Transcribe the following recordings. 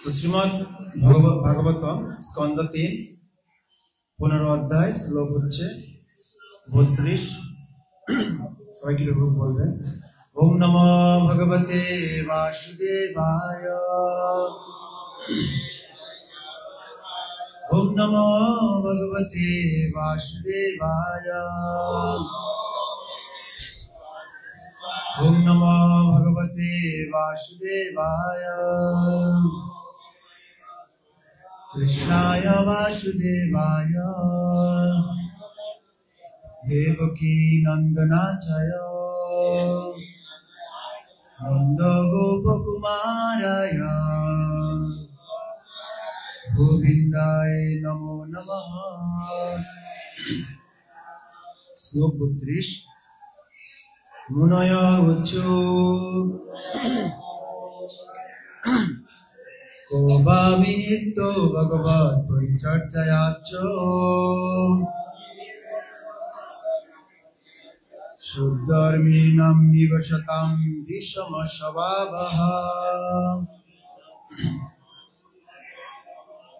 শ্রীমদ ভগবত স্কন্দ তিন, পনেরো অধ্যায়, শ্লোক হচ্ছে বত্রিশ। সবাই কি রকম বলবেন। ওম নম ভগবতে বাসুদেবায়। ওম নম ভগবতে বাসুদেবায়। ওম নম ভগবতে বাসুদেবায়। কৃষ্ণায় বাসুদেবায় দেবকী নন্দনাচয় নন্দ গোপকুমারায় গোবিন্দায় নমো নমঃ শ্লোক বত্রিশ মুনয় কোবামিত্তো ভগবৎ পরিচর্যাচ্চ শুদ্ধর্মিণম নিবসতাম বিষম স্বভাবः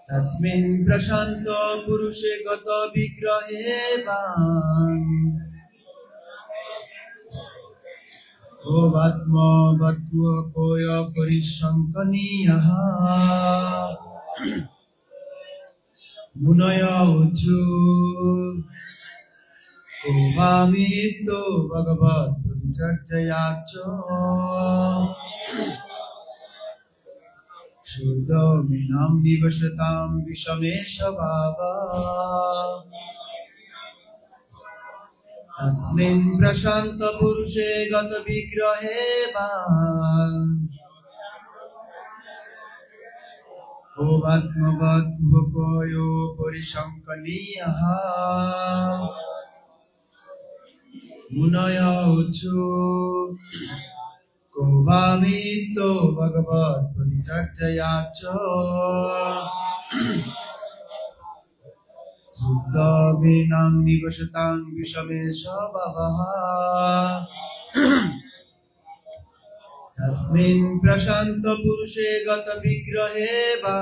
তস্মিन् প্রশান্ত পুরুষে গত বিগ্রহে বাং ভোবাত্মবদ্ভোপয় পরিসংকনীয়ः মুনয় উচু কোভামিতো ভগবৎ পরিচর্যয়াচ শুদ্ধমিনাম নিবসতাম বিষমে স্বভাবা তস্মিन् প্রশান্ত পুরুষে গত বিগ্রহে বা ভোবাত্মবদ্ভোপয় পরিসংকনীয়ः মুনয় উচু কোভামিতো ভগবৎ পরিচর্যয়াচ শুদ্ধবিনাম নিবসতাং বিষমে স্বভাবः তস্মিन् প্রশান্ত পুরুষে গত বিগ্রহে বা।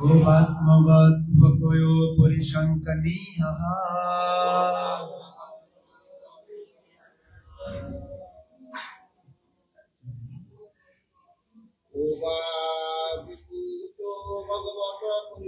ওবাবিভূতো ভগবত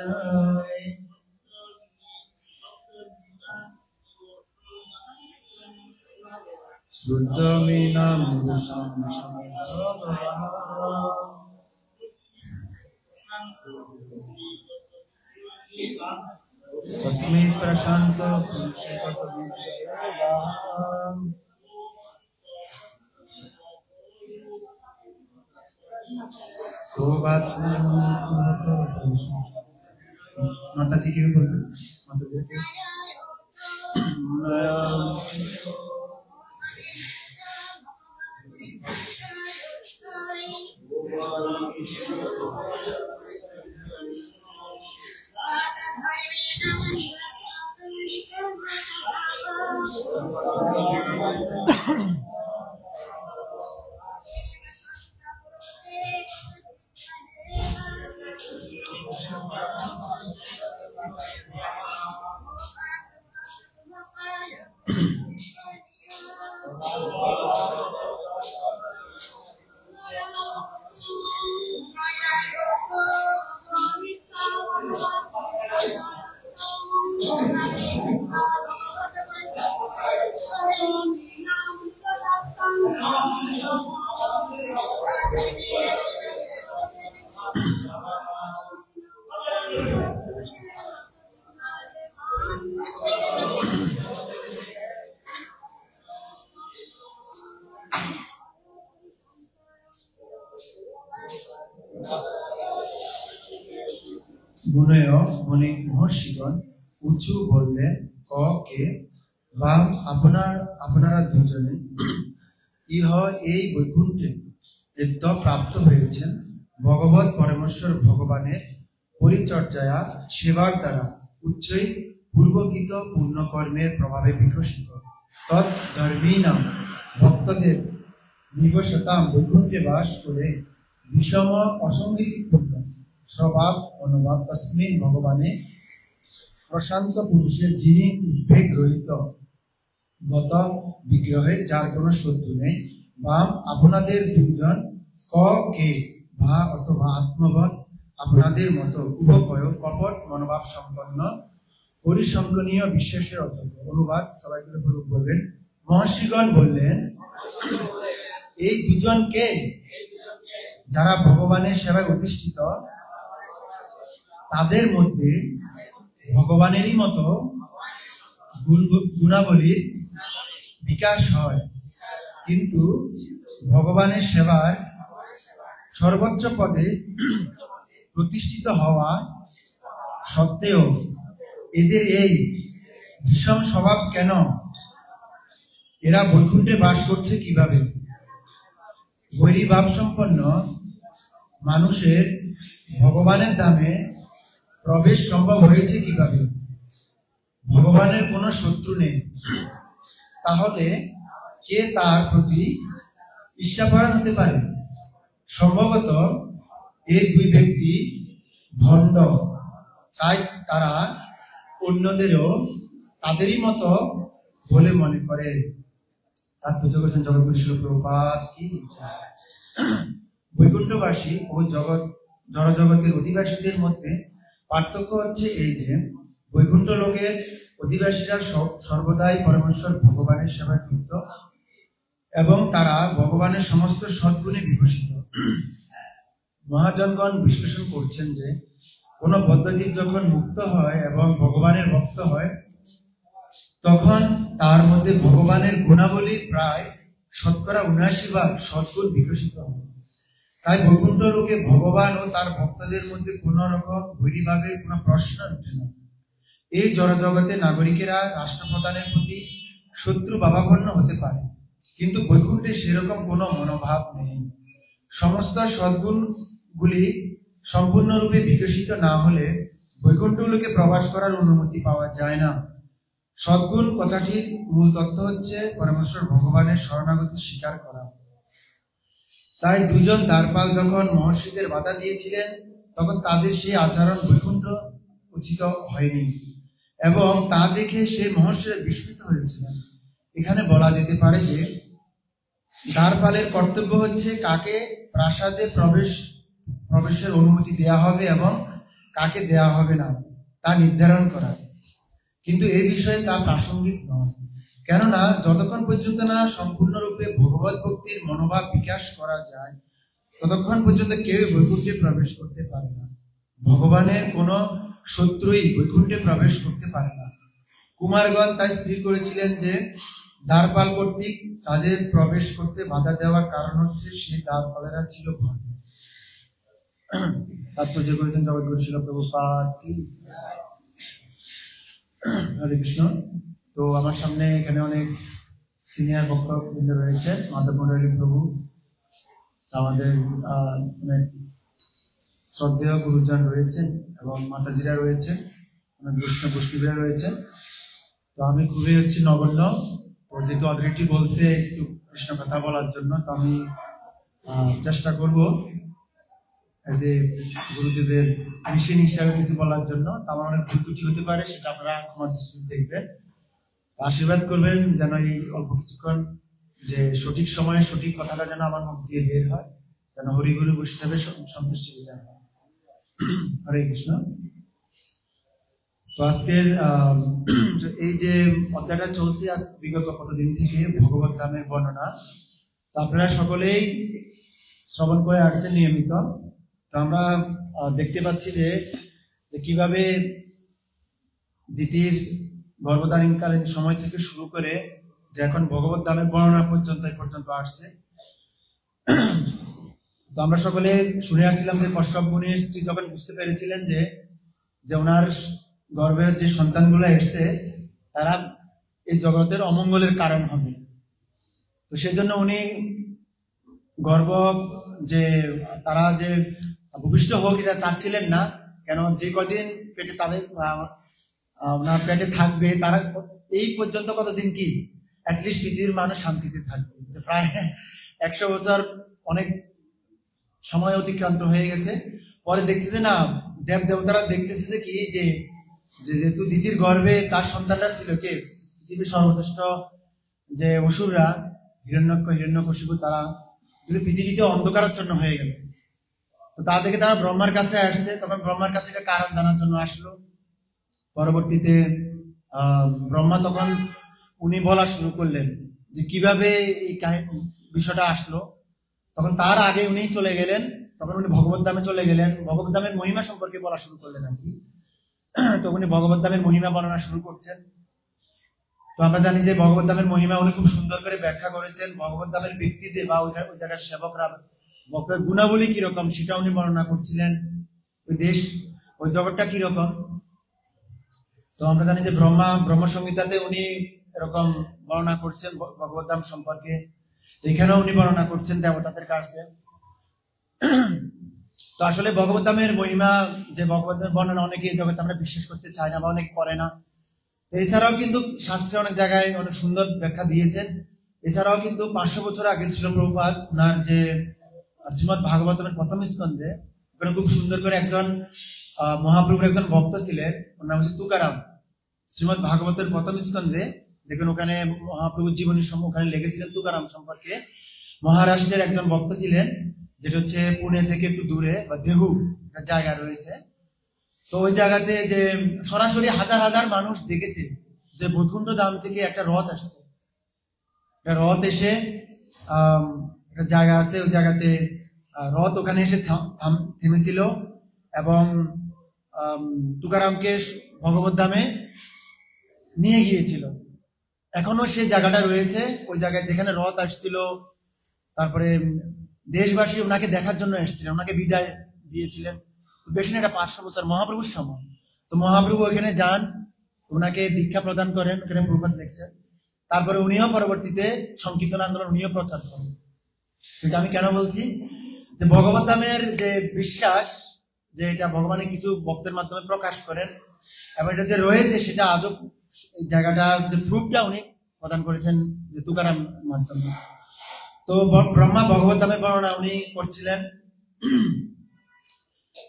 পরিচর্যয়াচ শুদ্ধমিনাম নিবসং সমে স্বভাবः माताजी के भी बोलना माताजी के প্রাপ্ত হয়েছেন ভগবত পরমেশ্বর ভগবানের পরিচর্যায়া সেবার দ্বারা উচ্চই পূর্বকৃত পুণ্যকর্মের প্রভাবে বিকশিত। তৎ ধর্মীনাম ভক্তদের নিবসতাম বৈকুণ্ঠে বাস করে বিষম অসঙ্গীতিপূর্ণ স্বভাব অনুভব তস্মিন ভগবানে প্রশান্ত পুরুষে যিনি উদ্বেগ রহিত গত বিগ্রহে যার কোনো শত্রু নেই, বাম আপনাদের দুজন ক কে ভা অথবা আত্মবৎ আপনাদের মতো উভয় কপট মনোভাব সম্পন্ন পরিসংকনীয় বিশ্বাসের অযোগ্য। অনুবাদ, সবাই করে বলবেন। মহর্ষিগণ বললেন, এই দুজনকে যারা ভগবানের সেবায় অধিষ্ঠিত, তাদের মধ্যে ভগবানেরই মতো গুণ গুণাবলীর বিকাশ হয়। কিন্তু ভগবানের সেবার সর্বোচ্চ পদে প্রতিষ্ঠিত হওয়া সত্ত্বেও এদের এই ভীষণ স্বভাব কেন? এরা বৈকুণ্ঠে বাস করছে কীভাবে? ভাব সম্পন্ন মানুষের ভগবানের দামে প্রবেশ সম্ভব হয়েছে কীভাবে? ভগবানের কোনো শত্রু নেই। তাহলে কে তার প্রতি ঈর্ষাপরায়ণ হতে পারে? সম্ভবত এই দুই ব্যক্তি ভণ্ড। তাই তারা অন্যদেরও তাদেরই মতো বলে মনে করে। তার পুজো করেছেন জগৎগুরু শিলপ্রপাত কি? বৈকুণ্ঠবাসী ও জগৎ, জড়জগতের অধিবাসীদের মধ্যে পার্থক্য হচ্ছে এই যে, বৈকুণ্ঠ লোকের অধিবাসীরা সব- সর্বদাই পরমেশ্বর ভগবানের সেবায় যুক্ত এবং তারা ভগবানের সমস্ত সদ্গুণে বিকশিত মহাজনগণ বিশ্লেষণ করছেন যে, কোন বদ্ধজীব যখন মুক্ত হয় এবং ভগবানের ভক্ত হয়, তখন তার মধ্যে ভগবানের গুণাবলী প্রায় শতকরা উনআশি ভাগ সদ্গুণ বিকশিত হয়। তাই বৈকুণ্ঠ লোকে ভগবান ও তার ভক্তদের মধ্যে কোন রকম বৈরিভাবের কোনো প্রশ্ন ওঠে না। এই জড়জগতে নাগরিকেরা রাষ্ট্রপ্রধানের প্রতি শত্রু ভাবাপন্ন হতে পারে, কিন্তু বৈকুণ্ঠে সেরকম কোনো মনোভাব নেই। সমস্ত সদ্গুণগুলি সম্পূর্ণরূপে বিকশিত না হলে বৈকুণ্ঠগুলোকে প্রবাস করার অনুমতি পাওয়া যায় না। সদ্গুণ কথাটির মূল তত্ত্ব হচ্ছে পরমেশ্বর ভগবানের শরণাগতি স্বীকার করা। তাই দুজন দ্বারপাল যখন মহর্ষিদের বাধা দিয়েছিলেন, তখন তাদের সেই আচরণ বৈকুণ্ঠ উচিত হয়নি এবং তা দেখে সে মহর্ষিরা বিস্মিত হয়েছিলেন। এখানে বলা যেতে পারে যে দ্বারপালের কর্তব্য হচ্ছে কাকে প্রাসাদে প্রবেশ, প্রবেশের অনুমতি দেয়া হবে এবং কাকে দেয়া হবে না, তা নির্ধারণ করা। কিন্তু এই বিষয়ে তা প্রাসঙ্গিক নয়। কেননা যতক্ষণ পর্যন্ত না সম্পূর্ণরূপে ভগবত ভক্তির মনোভাব বিকাশ করা যায়, ততক্ষণ পর্যন্ত কেউ বৈকুণ্ঠে প্রবেশ করতে পারে না। ভগবানের কোনো শত্রুই বৈকুণ্ঠে প্রবেশ করতে পারে না। কুমারগণ তাই স্থির করেছিলেন যে দ্বারপাল কর্তৃক তাদের প্রবেশ করতে বাধা দেওয়ার কারণ হচ্ছে সেই দ্বারপালেরা ছিল ভণ্ড। তাৎপর্য করেছেন জগৎগুরু ছিল প্রভুপাত কি হরে কৃষ্ণ। তো আমার সামনে এখানে অনেক সিনিয়র বক্তব্য রয়েছে, মাধব মন্ডলী প্রভু, আমাদের অনেক শ্রদ্ধেয় গুরুজন রয়েছে এবং মাতাজিরা রয়েছে অনেক বৈষ্ণব বৈষ্ণবীরা রয়েছেন তো আমি খুবই হচ্ছে নগণ্য। যেহেতু অথরিটি বলছে একটু কৃষ্ণ কথা বলার জন্য, তো আমি চেষ্টা করব এজ এ গুরুদেবের মিশন হিসাবে কিছু বলার জন্য। তো আমার অনেক ভুল হতে পারে, সেটা আপনারা দৃষ্টিতে দেখবেন। আশীর্বাদ করবেন যেন এই অল্প কিছুক্ষণ যে সঠিক সময়ে সঠিক কথাটা যেন আমার মুখ দিয়ে বের হয়, যেন হরিগুরু বৈষ্ণবের সন- সন্তুষ্টি বিধান হয়। হরে কৃষ্ণ। তো আজকের এই যে অধ্যায়টা চলছে আজ বিগত কতদিন থেকে, ভগবত নামের বর্ণনা, তো আপনারা সকলেই শ্রবণ করে আসছেন নিয়মিত। তো আমরা দেখতে পাচ্ছি যে কীভাবে দ্বিতীয় গর্ভধারণকালীন সময় থেকে শুরু করে যে এখন ভগবত দামের বর্ণনা পর্যন্ত পর্যন্ত আসছে। তো আমরা সকলে শুনে আসছিলাম যে কশ্যপ মুনির স্ত্রী যখন বুঝতে পেরেছিলেন যে যে ওনার গর্ভের যে সন্তানগুলো এসছে, তারা এই জগতের অমঙ্গলের কারণ হবে। তো সেজন্য উনি গর্ব যে তারা যে ভূমিষ্ঠ হোক, এটা চাচ্ছিলেন না। কেন যে কদিন পেটে তাদের ওনার পেটে থাকবে, তারা এই পর্যন্ত কতদিন কি? অ্যাটলিস্ট পৃথিবীর মানুষ শান্তিতে থাকবে। প্রায় একশো বছর অনেক সময় অতিক্রান্ত হয়ে গেছে। পরে দেখছে যে না দেব দেবতারা দেখতেছে যে কি, যে যে যেহেতু দিদির গর্ভে তার সন্তানরা ছিল কে? পৃথিবীর সর্বশ্রেষ্ঠ যে অসুররা হিরণ্যক্ষ হিরণ্যকশিপু তারা কিন্তু পৃথিবীতে অন্ধকারাচ্ছন্ন হয়ে গেল। তো তা থেকে তারা ব্রহ্মার কাছে আসছে। তখন ব্রহ্মার কাছে এটা কারণ জানার জন্য আসলো। পরবর্তীতে ব্রহ্মা তখন উনি বলা শুরু করলেন যে কীভাবে এই বিষয়টা আসলো। তখন তার আগে উনি চলে গেলেন। তখন উনি ভগবত ধামে চলে গেলেন। ভগবত ধামের মহিমা সম্পর্কে বলা শুরু করলেন আর কি। তো উনি ভগবত ধামের মহিমা বর্ণনা শুরু করছেন। তো আমরা জানি যে ভগবত ধামের মহিমা উনি খুব সুন্দর করে ব্যাখ্যা করেছেন। ভগবত ধামের ব্যক্তিদের বা ওই জায়গার সেবকরা ভক্তের গুণাবলী কীরকম সেটা উনি বর্ণনা করছিলেন। ওই দেশ, ওই জগৎটা কীরকম? তো আমরা জানি যে ব্রহ্মা ব্রহ্ম সংহিতাতে উনি এরকম বর্ণনা করছেন ভ- ভগবত ধাম সম্পর্কে। তো এখানেও উনি বর্ণনা করছেন দেবতাদের কাছে। তো আসলে ভগবতামের মহিমা, যে ভগবত ধামের বর্ণনা অনেকে এই জগতে আমরা বিশ্বাস করতে চাই না বা অনেকে করে না। এছাড়াও কিন্তু শাস্ত্রে অনেক জায়গায় অনেক সুন্দর ব্যাখ্যা দিয়েছেন। এছাড়াও কিন্তু পাঁচশো বছর আগে প্রভুপাদ ওনার যে, শ্রীমদ ভাগবতমের প্রথম স্কন্ধে খুব সুন্দর করে একজন মহাপ্রভুর একজন ভক্ত ছিলেন। ওর নাম হচ্ছে তুকারাম। শ্রীমদ ভাগবতের প্রথম স্কন্ধে দেখুন ওখানে মহাপ্রভুর জীবনী ওখানে লেগেছিলেন তুকারাম সম্পর্কে। মহারাষ্ট্রের একজন ভক্ত ছিলেন। যেটা হচ্ছে পুনে থেকে একটু দূরে বা দেহু একটা জায়গা রয়েছে। তো ওই জায়গাতে যে সরাসরি হাজার হাজার মানুষ দেখেছে যে বৈকুণ্ঠ ধাম থেকে একটা রথ আসছে। একটা রথ এসে একটা জায়গা আছে, ওই জায়গাতে রথ ওখানে এসে থাম- থাম- থেমেছিল এবং তুকারামকে ভগবত ধামে নিয়ে গিয়েছিল। এখনও সেই জায়গাটা রয়েছে, ওই জায়গায় যেখানে রথ আসছিল, তারপরে দেশবাসী ওনাকে দেখার জন্য এসেছিলেন, ওনাকে বিদায় দিয়েছিলেন। বেশি না এটা পাঁচশো বছর, মহাপ্রভুর সময়। তো মহাপ্রভু ওখানে যান, ওনাকে দীক্ষা প্রদান করেন, ওখানে প্রভাত লেখছে। তারপরে উনিও পরবর্তীতে সংকীর্তন আন্দোলন উনিও প্রচার করেন। এটা আমি কেন বলছি? যে ভগবত ধামের যে বিশ্বাস, যে এটা ভগবানের কিছু ভক্তের মাধ্যমে প্রকাশ করেন, এবং এটা যে রয়েছে, সেটা আজও জায়গাটা যে প্রুফটা উনি প্রদান করেছেন যে তুকারাম মাধ্যমে। তো ব্রহ্মা ভগবত ধামের বর্ণনা উনি করছিলেন।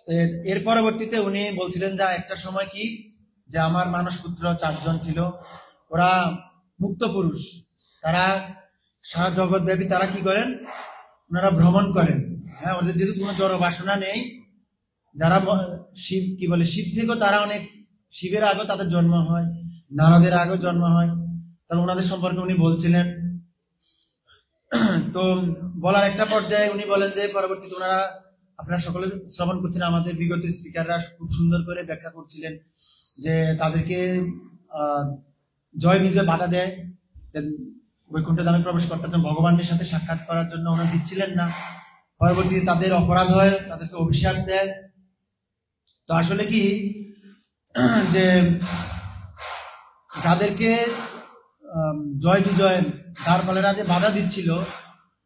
এর- এর পরবর্তীতে উনি বলছিলেন যে, একটা সময় কি? যে আমার মানস পুত্র চারজন ছিল। ওরা মুক্ত পুরুষ। তারা সারা জগৎ ব্যাপী তারা কি করেন? ওনারা ভ্রমণ করেন। হ্যাঁ ওদের যেহেতু কোনো জড় বাসনা নেই, যারা শিব, কি বলে, শিব থেকেও তারা অনেক, শিবের আগেও তাদের জন্ম হয়, নারদের আগেও জন্ম হয়। তাহলে ওনাদের সম্পর্কে উনি বলছিলেন। তো বলার একটা পর্যায়ে উনি বলেন যে, পরবর্তীতে ওনারা, আপনারা সকলে শ্রবণ করছেন, আমাদের বিগত স্পিকাররা খুব সুন্দর করে ব্যাখ্যা করছিলেন যে তাদেরকে জয় বিজয় বাধা দেয় বৈকুণ্ঠ ধামে প্রবেশ করতে ভগবানের সাথে সাক্ষাৎ করার জন্য ওনারা দিচ্ছিলেন না। পরবর্তীতে তাদের অপরাধ হয়, তাদেরকে অভিশাপ দেয়। তো আসলে কি, যে যাদেরকে জয় বিজয় দ্বারপালেরা যে বাধা দিচ্ছিল।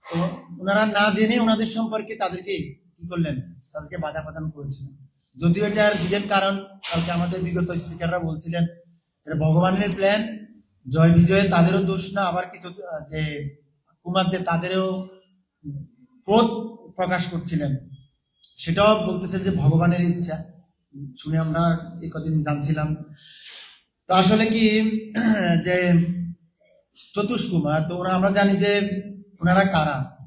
তো ওনারা না জেনে ওনাদের সম্পর্কে তাদেরকে কি করলেন? তাদেরকে বাধা প্রদান করেছিলেন। যদিও এটার বিজেন কারণ, কালকে আমাদের বিগত স্পিকাররা বলছিলেন এটা ভগবানের প্ল্যান জয় বিজয়ে তাদেরও দোষ না, আবার কিছু যে কুমারদের তাদেরও ক্রোধ প্রকাশ করছিলেন। সেটাও বলতেছে যে ভগবানের ইচ্ছা। শুনে আমরা কদিন জানছিলাম। তো আসলে কি, যে চতুষ্কুমার তো ওরা আমরা জানি যে ওনারা কারা?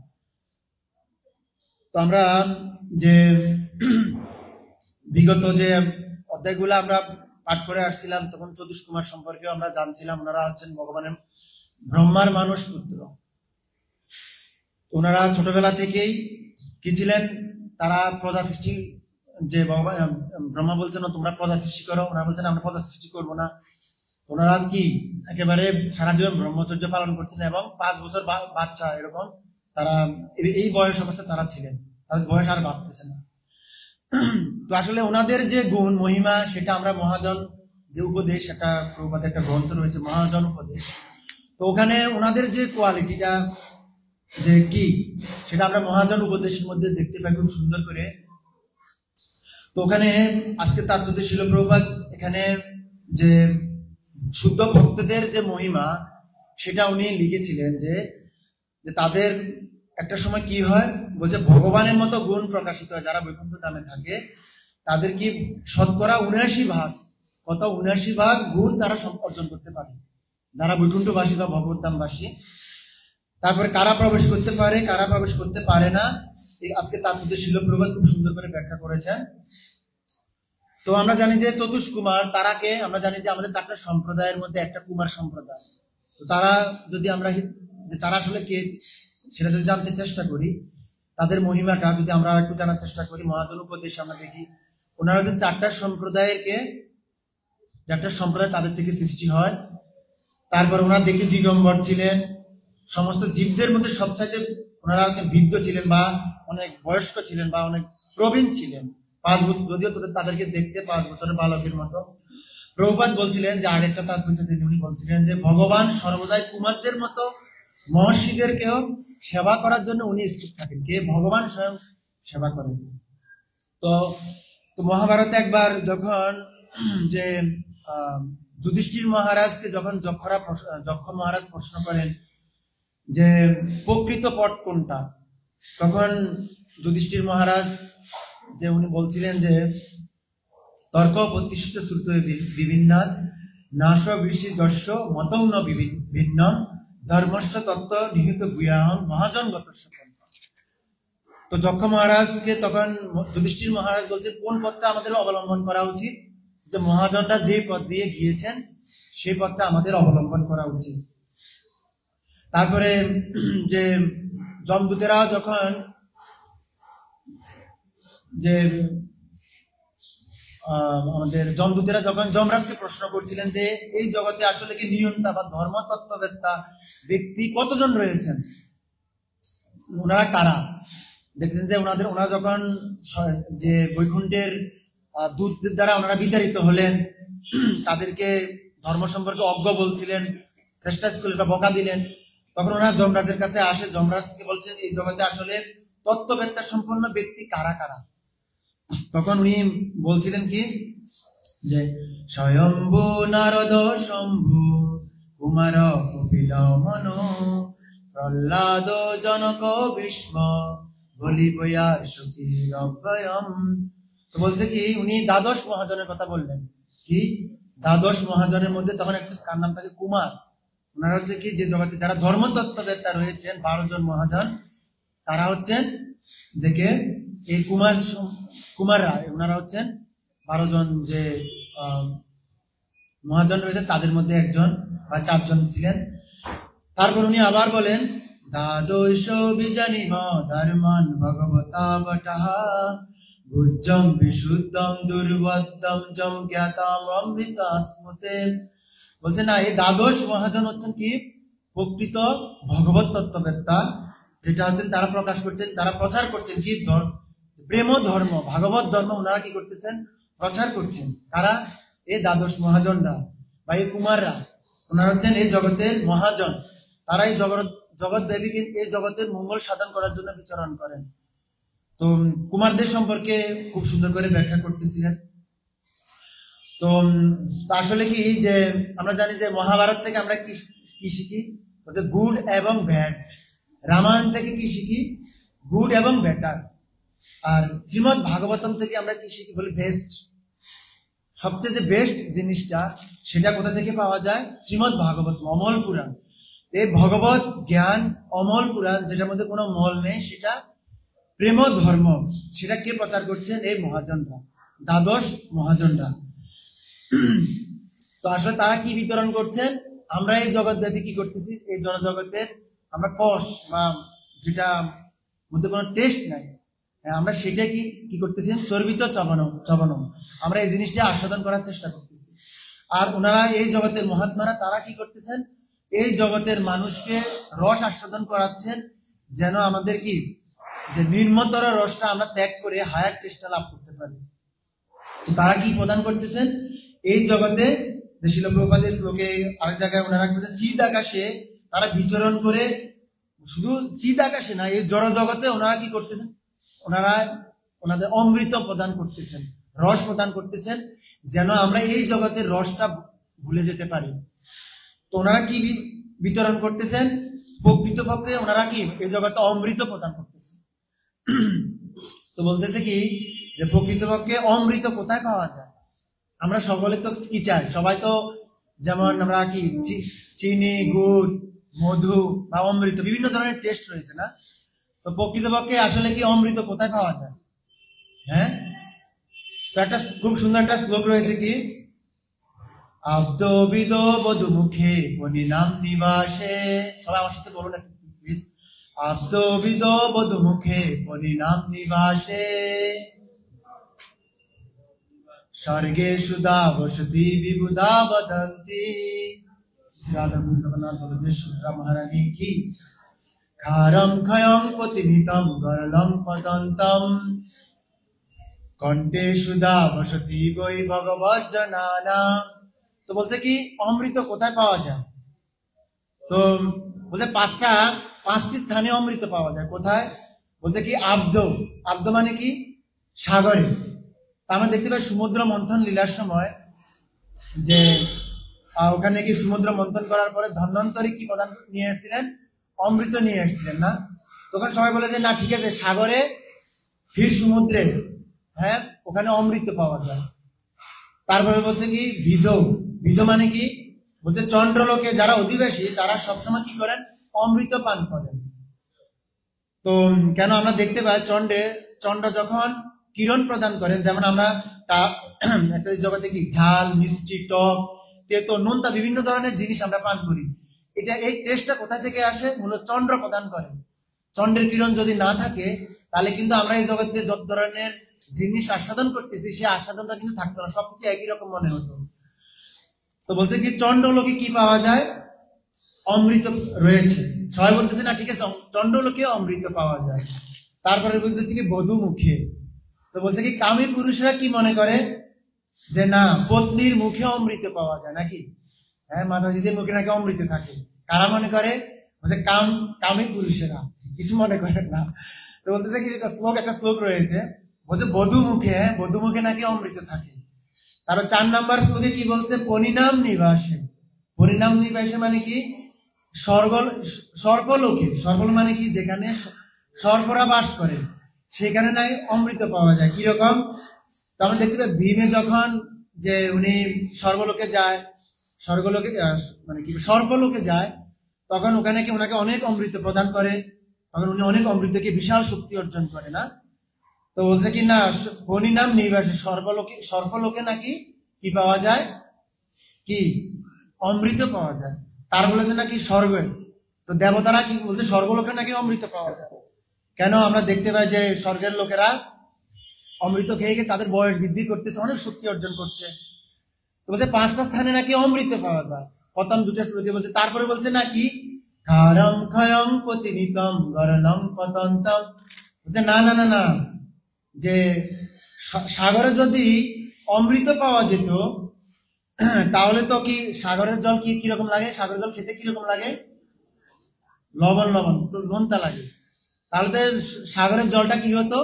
তো আমরা যে বিগত যে অধ্যায়গুলো আমরা পাঠ করে আসছিলাম তখন চতুষ্কুমার সম্পর্কেও আমরা জানছিলাম ওনারা হচ্ছেন ভগবানের ব্রহ্মার মানুষ পুত্র। ওনারা ছোটবেলা থেকেই কি ছিলেন? তারা প্রজা সৃষ্টি যে ভগবান ব্রহ্মা বলছেন "না, তোমরা প্রজা সৃষ্টি করো। ওনারা বলছেন আমরা প্রজা সৃষ্টি করব না। ওনারা কি একেবারে সারা জীবন ব্রহ্মচর্য পালন করছেন এবং পাঁচ বছর বাচ্চা এরকম তারা এই- বয়স অবস্থায় তারা ছিলেন। তাদের বয়স আর বাড়তেছে না। তো আসলে ওনাদের যে গুণ, মহিমা, সেটা আমরা মহাজন যে উপদেশ একটা প্রবাদের একটা গ্রন্থ রয়েছে, মহাজন উপদেশ। তো ওখানে ওনাদের যে কোয়ালিটিটা, যে কি, সেটা আমরা মহাজন উপদেশের মধ্যে দেখতে পাই, খুব সুন্দর করে। তো ওখানে আজকে তাত্ত্বিক শিলপ্রভাত এখানে যে শুদ্ধ ভক্তদের যে মহিমা, সেটা উনি লিখেছিলেন যে তাদের একটা সময় কি হয়? বলছে, ভগবানের মতো গুণ প্রকাশিত হয়, যারা বৈকুণ্ঠ ধামে থাকে, তাদের কি শতকরা উনআশি ভাগ, কত উনআশি ভাগ গুণ তারা সম- অর্জন করতে পারে? যারা বৈকুণ্ঠবাসী বা ভগবদ্ধামবাসী। তারপরে কারা প্রবেশ করতে পারে, কারা প্রবেশ করতে পারে না আজকে তার মধ্যে শিলপ্রভাত খুব সুন্দর করে ব্যাখ্যা করেছেন। তো আমরা জানি যে চতুষ কুমার তারাকে আমরা জানি যে আমাদের চারটা সম্প্রদায়ের মধ্যে একটা কুমার সম্প্রদায়। তো তারা যদি আমরা যে তারা আসলে কে, সেটা যদি জানতে চেষ্টা করি, তাদের মহিমাটা যদি আমরা একটু জানার চেষ্টা করি, মহাজন উপদেশে আমরা দেখি, ওনারা যে চারটা সম্প্রদায়ের কে চারটা সম্প্রদায় তাদের থেকে সৃষ্টি হয়। তারপর ওনারা দেখি দিগম্বর ছিলেন, সমস্ত জীবদের মধ্যে সবচাইতে ওনারা হচ্ছেন বৃদ্ধ ছিলেন বা অনেক বয়স্ক ছিলেন বা অনেক প্রবীণ ছিলেন। পাঁচ বছর, যদিও তোদের তাদেরকে দেখতে পাঁচ বছরের বালকের মতো। প্রভুপাত বলছিলেন যে আরেকটা তাৎপর্য তিনি উনি বলছিলেন যে, ভগবান সর্বদাই কুমারদের মতো মহর্ষিদেরকেও সেবা করার জন্য উনি ইচ্ছুক থাকেন। কে? ভগবান স্বয়ং সেবা করেন। তো তো মহাভারতে একবার যখন যে যুধিষ্ঠির মহারাজকে যখন যক্ষরা যক্ষ মহারাজ প্রশ্ন করেন যে, প্রকৃত পট কোনটা? তখন যুধিষ্ঠির মহারাজ যে উনি বলছিলেন যে, তর্ক প্রতিষ্ঠিত শ্রুত বিভিন্ন নাশ বিশি যশ মতঙ্গ ভিন্ন ধর্মস্ব তত্ত্ব নিহিত গুয়াহম মহাজনগত তো যক্ষ মহারাজকে তখন যুধিষ্ঠির মহারাজ বলছেন কোন পথটা আমাদের অবলম্বন করা উচিত? যে মহাজনরা যে পথ দিয়ে গিয়েছেন, সেই পথটা আমাদের অবলম্বন করা উচিত। তারপরে যে জমদূতেরা যখন যে আমাদের জমদূতেরা যখন যমরাজকে প্রশ্ন করছিলেন যে, এই জগতে আসলে কি নিয়ন্তা বা ধর্মতত্ত্ববেত্তা ব্যক্তি কতজন রয়েছেন? ওনারা কারা? দেখছেন যে ওনাদের, ওনারা যখন যে বৈকুণ্ঠের দূতদের দ্বারা ওনারা বিতাড়িত হলেন, তাদেরকে ধর্ম সম্পর্কে অজ্ঞ বলছিলেন চেষ্টা বা বকা দিলেন, তখন ওনারা যমরাজের কাছে আসে, যমরাজকে বলছেন, এই জগতে আসলে তত্ত্ববেত্তা সম্পন্ন ব্যক্তি কারা কারা? তখন উনি বলছিলেন কি? যে, স্বয়ম্ভু নারদ শম্ভু, কুমার কপিল মন, প্রহ্লাদ জনক ভীষ্ম বলি বয়ার সখীর অভয়ম তো বলছে কি, উনি দ্বাদশ মহাজনের কথা বললেন। কি? দ্বাদশ মহাজনের মধ্যে তখন একটা কার নাম থাকে কুমার। ওনারা হচ্ছে কি, যে জগতে যারা ধর্মতত্ত্ববেত্তা রয়েছেন, বারো জন মহাজন, তারা হচ্ছেন যে কে? এই কুমার সম- কুমাররা, ওনারা হচ্ছেন বারো জন যে মহাজন রয়েছে, তাদের মধ্যে একজন বা চারজন ছিলেন। তারপর উনি আবার বলেন, দ্বাদশ বিজানিম ভগবতা বটাহা, গুজ্জম বিশুদ্ধম দুর্বদ্ধম জম জ্ঞাতাম অমৃত স্মৃতে বলছে, না, এই দ্বাদশ মহাজন হচ্ছেন কি? প্রকৃত ভগবত তত্ত্ববেত্তা, যেটা হচ্ছেন, তারা প্রকাশ করছেন, তারা প্রচার করছেন, কি প্রেম ধর্ম, ভাগবত ধর্ম ওনারা কি করতেছেন? প্রচার করছেন। কারা? এ দ্বাদশ মহাজনরা বা এই কুমাররা। ওনারা হচ্ছেন এই জগতের মহাজন। তারা এই জগৎ জগৎ দেবী এই জগতের মঙ্গল সাধন করার জন্য বিচরণ করেন। তো কুমারদের সম্পর্কে খুব সুন্দর করে ব্যাখ্যা করতেছিলেন। তো আসলে কি যে আমরা জানি যে মহাভারত থেকে আমরা কি কি শিখি? গুড এবং ব্যাড। রামায়ণ থেকে কি শিখি? গুড এবং বেটার আর শ্রীমৎ ভাগবতম থেকে আমরা কি শিখি বলি? বেস্ট সবচেয়ে যে বেস্ট জিনিসটা, সেটা কোথা থেকে পাওয়া যায়? শ্রীমৎ ভাগবত অমল পুরাণ। এই ভগবত জ্ঞান, অমল পুরাণ, যেটার মধ্যে কোনো মল নেই, সেটা প্রেম ধর্ম। সেটা কে প্রচার করছেন? এই মহাজনরা। দ্বাদশ মহাজনরা। তো আসলে তারা কি বিতরণ করছেন? আমরা এই জগৎ ব্যাপী কি করতেছি? এই জনজগতের আমরা কষ বা যেটা মধ্যে কোনো টেস্ট নাই। আমরা সেটা কি কি করতেছি? চর্বিত চবানম চবানম আমরা এই জিনিসটা আস্বাদন করার চেষ্টা করতেছি। আর ওনারা এই জগতের মহাত্মারা, তারা কি করতেছেন? এই জগতের মানুষকে রস আস্বাদন করাচ্ছেন, যেন আমাদের কি, যে নিম্নতর রসটা আমরা ত্যাগ করে হায়ার টেস্টটা লাভ করতে পারি। তারা কি প্রদান করতেছেন? এই জগতে, যে শিলপ্রপাতের শ্লোকে আরেক জায়গায় ওনারা বলছেন? চিদ আকাশে তারা বিচরণ করে, শুধু চিদ আকাশে না, এই জড় জগতে ওনারা কি করতেছেন? ওনারা ওনাদের অমৃত প্রদান করতেছেন, রস প্রদান করতেছেন, যেন আমরা এই জগতের রসটা ভুলে যেতে পারি। তো ওনারা কি বিতরণ করতেছেন? প্রকৃতপক্ষে ওনারা কি এই জগতে অমৃত প্রদান করতেছেন? তো বলতেছে কি যে প্রকৃতপক্ষে অমৃত কোথায় পাওয়া যায়? আমরা সকলে তো কি চাই? সবাই তো যেমন আমরা কি চিনি, গুড়, মধু বা অমৃত বিভিন্ন ধরনের টেস্ট রয়েছে না? তো প্রকৃতপক্ষে আসলে কি অমৃত কোথায় পাওয়া যায়? হ্যাঁ? তো একটা খুব সুন্দর একটা শ্লোক রয়েছে কি? আব্দ বিদ নাম নিবাসে। সবাই আমার সাথে বলুন প্লিজ নাম নিবাসে। স্বর্গে সুদা বসতি বিবুধা বদন্তি। শ্রী রাধা সুদ্রা মহারানী কি? খারম ক্ষয়ম প্রতিনিতম গরলম পদন্তম। কণ্ঠে সুদা বসতি গই ভগবত জনানা। তো বলছে কি, অমৃত কোথায় পাওয়া যায়? তো বলছে পাঁচটা, পাঁচটি স্থানে অমৃত পাওয়া যায়। কোথায়? বলছে কি, আব্দ। আব্দ মানে কি? সাগরে। তা আমরা দেখতে পাই সমুদ্র মন্থন লীলার সময় যে ওখানে কি সমুদ্র মন্থন করার পরে ধন্বন্তরী কি প্রদান নিয়ে এসেছিলেন? অমৃত নিয়ে এসেছিলেন, না? তখন সবাই বলে যে, না, ঠিক আছে, সাগরে ফির সমুদ্রে হ্যাঁ ওখানে অমৃত পাওয়া যায়। তারপরে বলছে কি বিধ বিধ মানে কি? বলছে, চন্দ্রলোকে, যারা অধিবাসী, তারা সবসময় কি করেন? অমৃত পান করেন। তো, কেন আমরা দেখতে পাই, চন্দ্রে, চন্দ্র যখন কিরণ প্রদান করেন, যেমন আমরা একটা জগতে কি, ঝাল, মিষ্টি, টক, তেতো নোনতা বিভিন্ন ধরনের জিনিস আমরা পান করি। এটা এই টেস্টটা কোথা থেকে আসে? মূলত চন্দ্র প্রদান করে। চন্দ্রের কিরণ যদি না থাকে, তাহলে কিন্তু আমরা এই জগতে যত ধরনের জিনিস আস্বাদন করতেছি, সেই আস্বাদনটা কিন্তু থাকতো না। সবকিছু একই রকম মনে হতো। তো বলছে কি, চন্দ্রলোকে কি পাওয়া যায়? অমৃত রয়েছে। সবাই বলতেছে, না, ঠিক আছে চন্দ্রলোকে অমৃত পাওয়া যায়। তারপরে বলতেছে কি, বধুমুখে। তো বলছে কি, কামী পুরুষরা কি মনে করে? যে না, পত্নীর মুখে অমৃত পাওয়া যায় নাকি? হ্যাঁ মাতাজিদের মুখে নাকি অমৃত থাকে। কারা মনে করে? বলছে, কাম কামী পুরুষেরা। কিছু মনে করেন না। তো বলতেছে কি, একটা শ্লোক একটা শ্লোক রয়েছে। বলছে বধু মুখে হ্যাঁ বধু মুখে নাকি অমৃত থাকে। তারপর চার নাম্বার শ্লোকে কি বলছে? পরিণাম নিবাসে। পরিণাম নিবাসে মানে কি? স্বর্গ সর্বলোকে সর্ব মানে কি? যেখানে স- সর্পরা বাস করে। সেখানে নাই অমৃত পাওয়া যায়। কীরকম? তো আমরা দেখতে পাই, ভীমে যখন যে উনি সর্বলোকে যায় স্বর্গলোকে মানে কি সর্বলোকে যায়, তখন ওখানে কি ওনাকে অনেক অমৃত প্রদান করে, তখন উনি অনেক অমৃতকে বিশাল শক্তি অর্জন করে না? তো বলছে কি, না ফণি নাম নিবাসে সর্বলোকে সর্বলোকে নাকি কি পাওয়া যায়? কি? অমৃত পাওয়া যায়। তার বলেছে নাকি স্বর্গে তো দেবতারা কি বলছে, স্বর্গলোকে নাকি অমৃত পাওয়া যায়? কেন? আমরা দেখতে পাই যে স্বর্গের লোকেরা অমৃত খেয়ে তাদের বয়স বৃদ্ধি করতেছে, অনেক শক্তি অর্জন করছে। তো বলছে, পাঁচটা স্থানে নাকি অমৃত পাওয়া যায়। প্রথম দুটো শ্লোকে বলছে, তারপরে বলছে নাকি? খারম ক্ষয়ং প্রতিনিতম গরলম পতন্তম। বলছে, না না না না। যে সাগরে যদি অমৃত পাওয়া যেত, তাহলে তো কি সাগরের জল কি কীরকম লাগে? সাগরের জল খেতে কীরকম লাগে? লবণ লবণ নোনতা লাগে। তাহলে তো সাগরের জলটা কি হতো?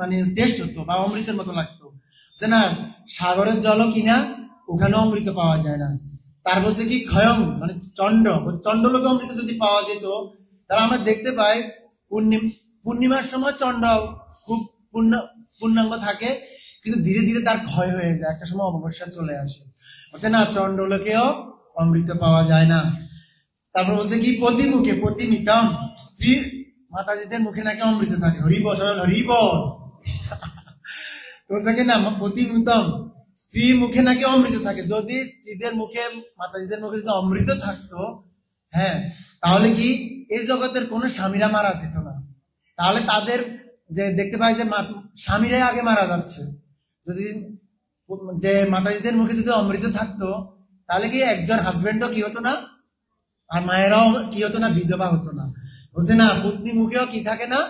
মানে টেস্ট হতো বা অমৃতের মতো লাগতো। যে না, সাগরের জলও কিনা ওখানে অমৃত পাওয়া যায় না। তার বলছে কি, ক্ষয়ং মানে চন্দ্র চন্দ্রলোকে অমৃত যদি পাওয়া যেত, তাহলে আমরা দেখতে পাই পূর্ণিম পূর্ণিমার সময় চন্দ্র খুব পূর্ণ, পূর্ণাঙ্গ থাকে, কিন্তু ধীরে ধীরে তার ক্ষয় হয়ে যায়। একটা সময় অমাবস্যা চলে আসে। বলছে, না চন্দ্রলোকেও অমৃত পাওয়া যায় না। তারপর বলছে কি প্রতি মুখে প্রতি নিতম স্ত্রী মাতাজিদের মুখে নাকি অমৃত থাকে। হরিব সবাই হরিব বলছে কি, না প্রতি স্ত্রীর মুখে নাকি অমৃত থাকে? যদি স্ত্রীদের মুখে, মাতাজিদের মুখে যদি অমৃত থাকতো হ্যাঁ তাহলে কি এই জগতের কোনো স্বামীরা মারা যেত না? তাহলে তাদের যে দেখতে পাই যে স্বামীরাই আগে মারা যাচ্ছে। যদি যে মাতাজিদের মুখে যদি অমৃত থাকতো, তাহলে কি একজন হাজবেন্ডও কি হতো না? আর মায়েরাও কি হতো না? বিধবা হতো না। বলছে না, পত্নী মুখেও কি থাকে না?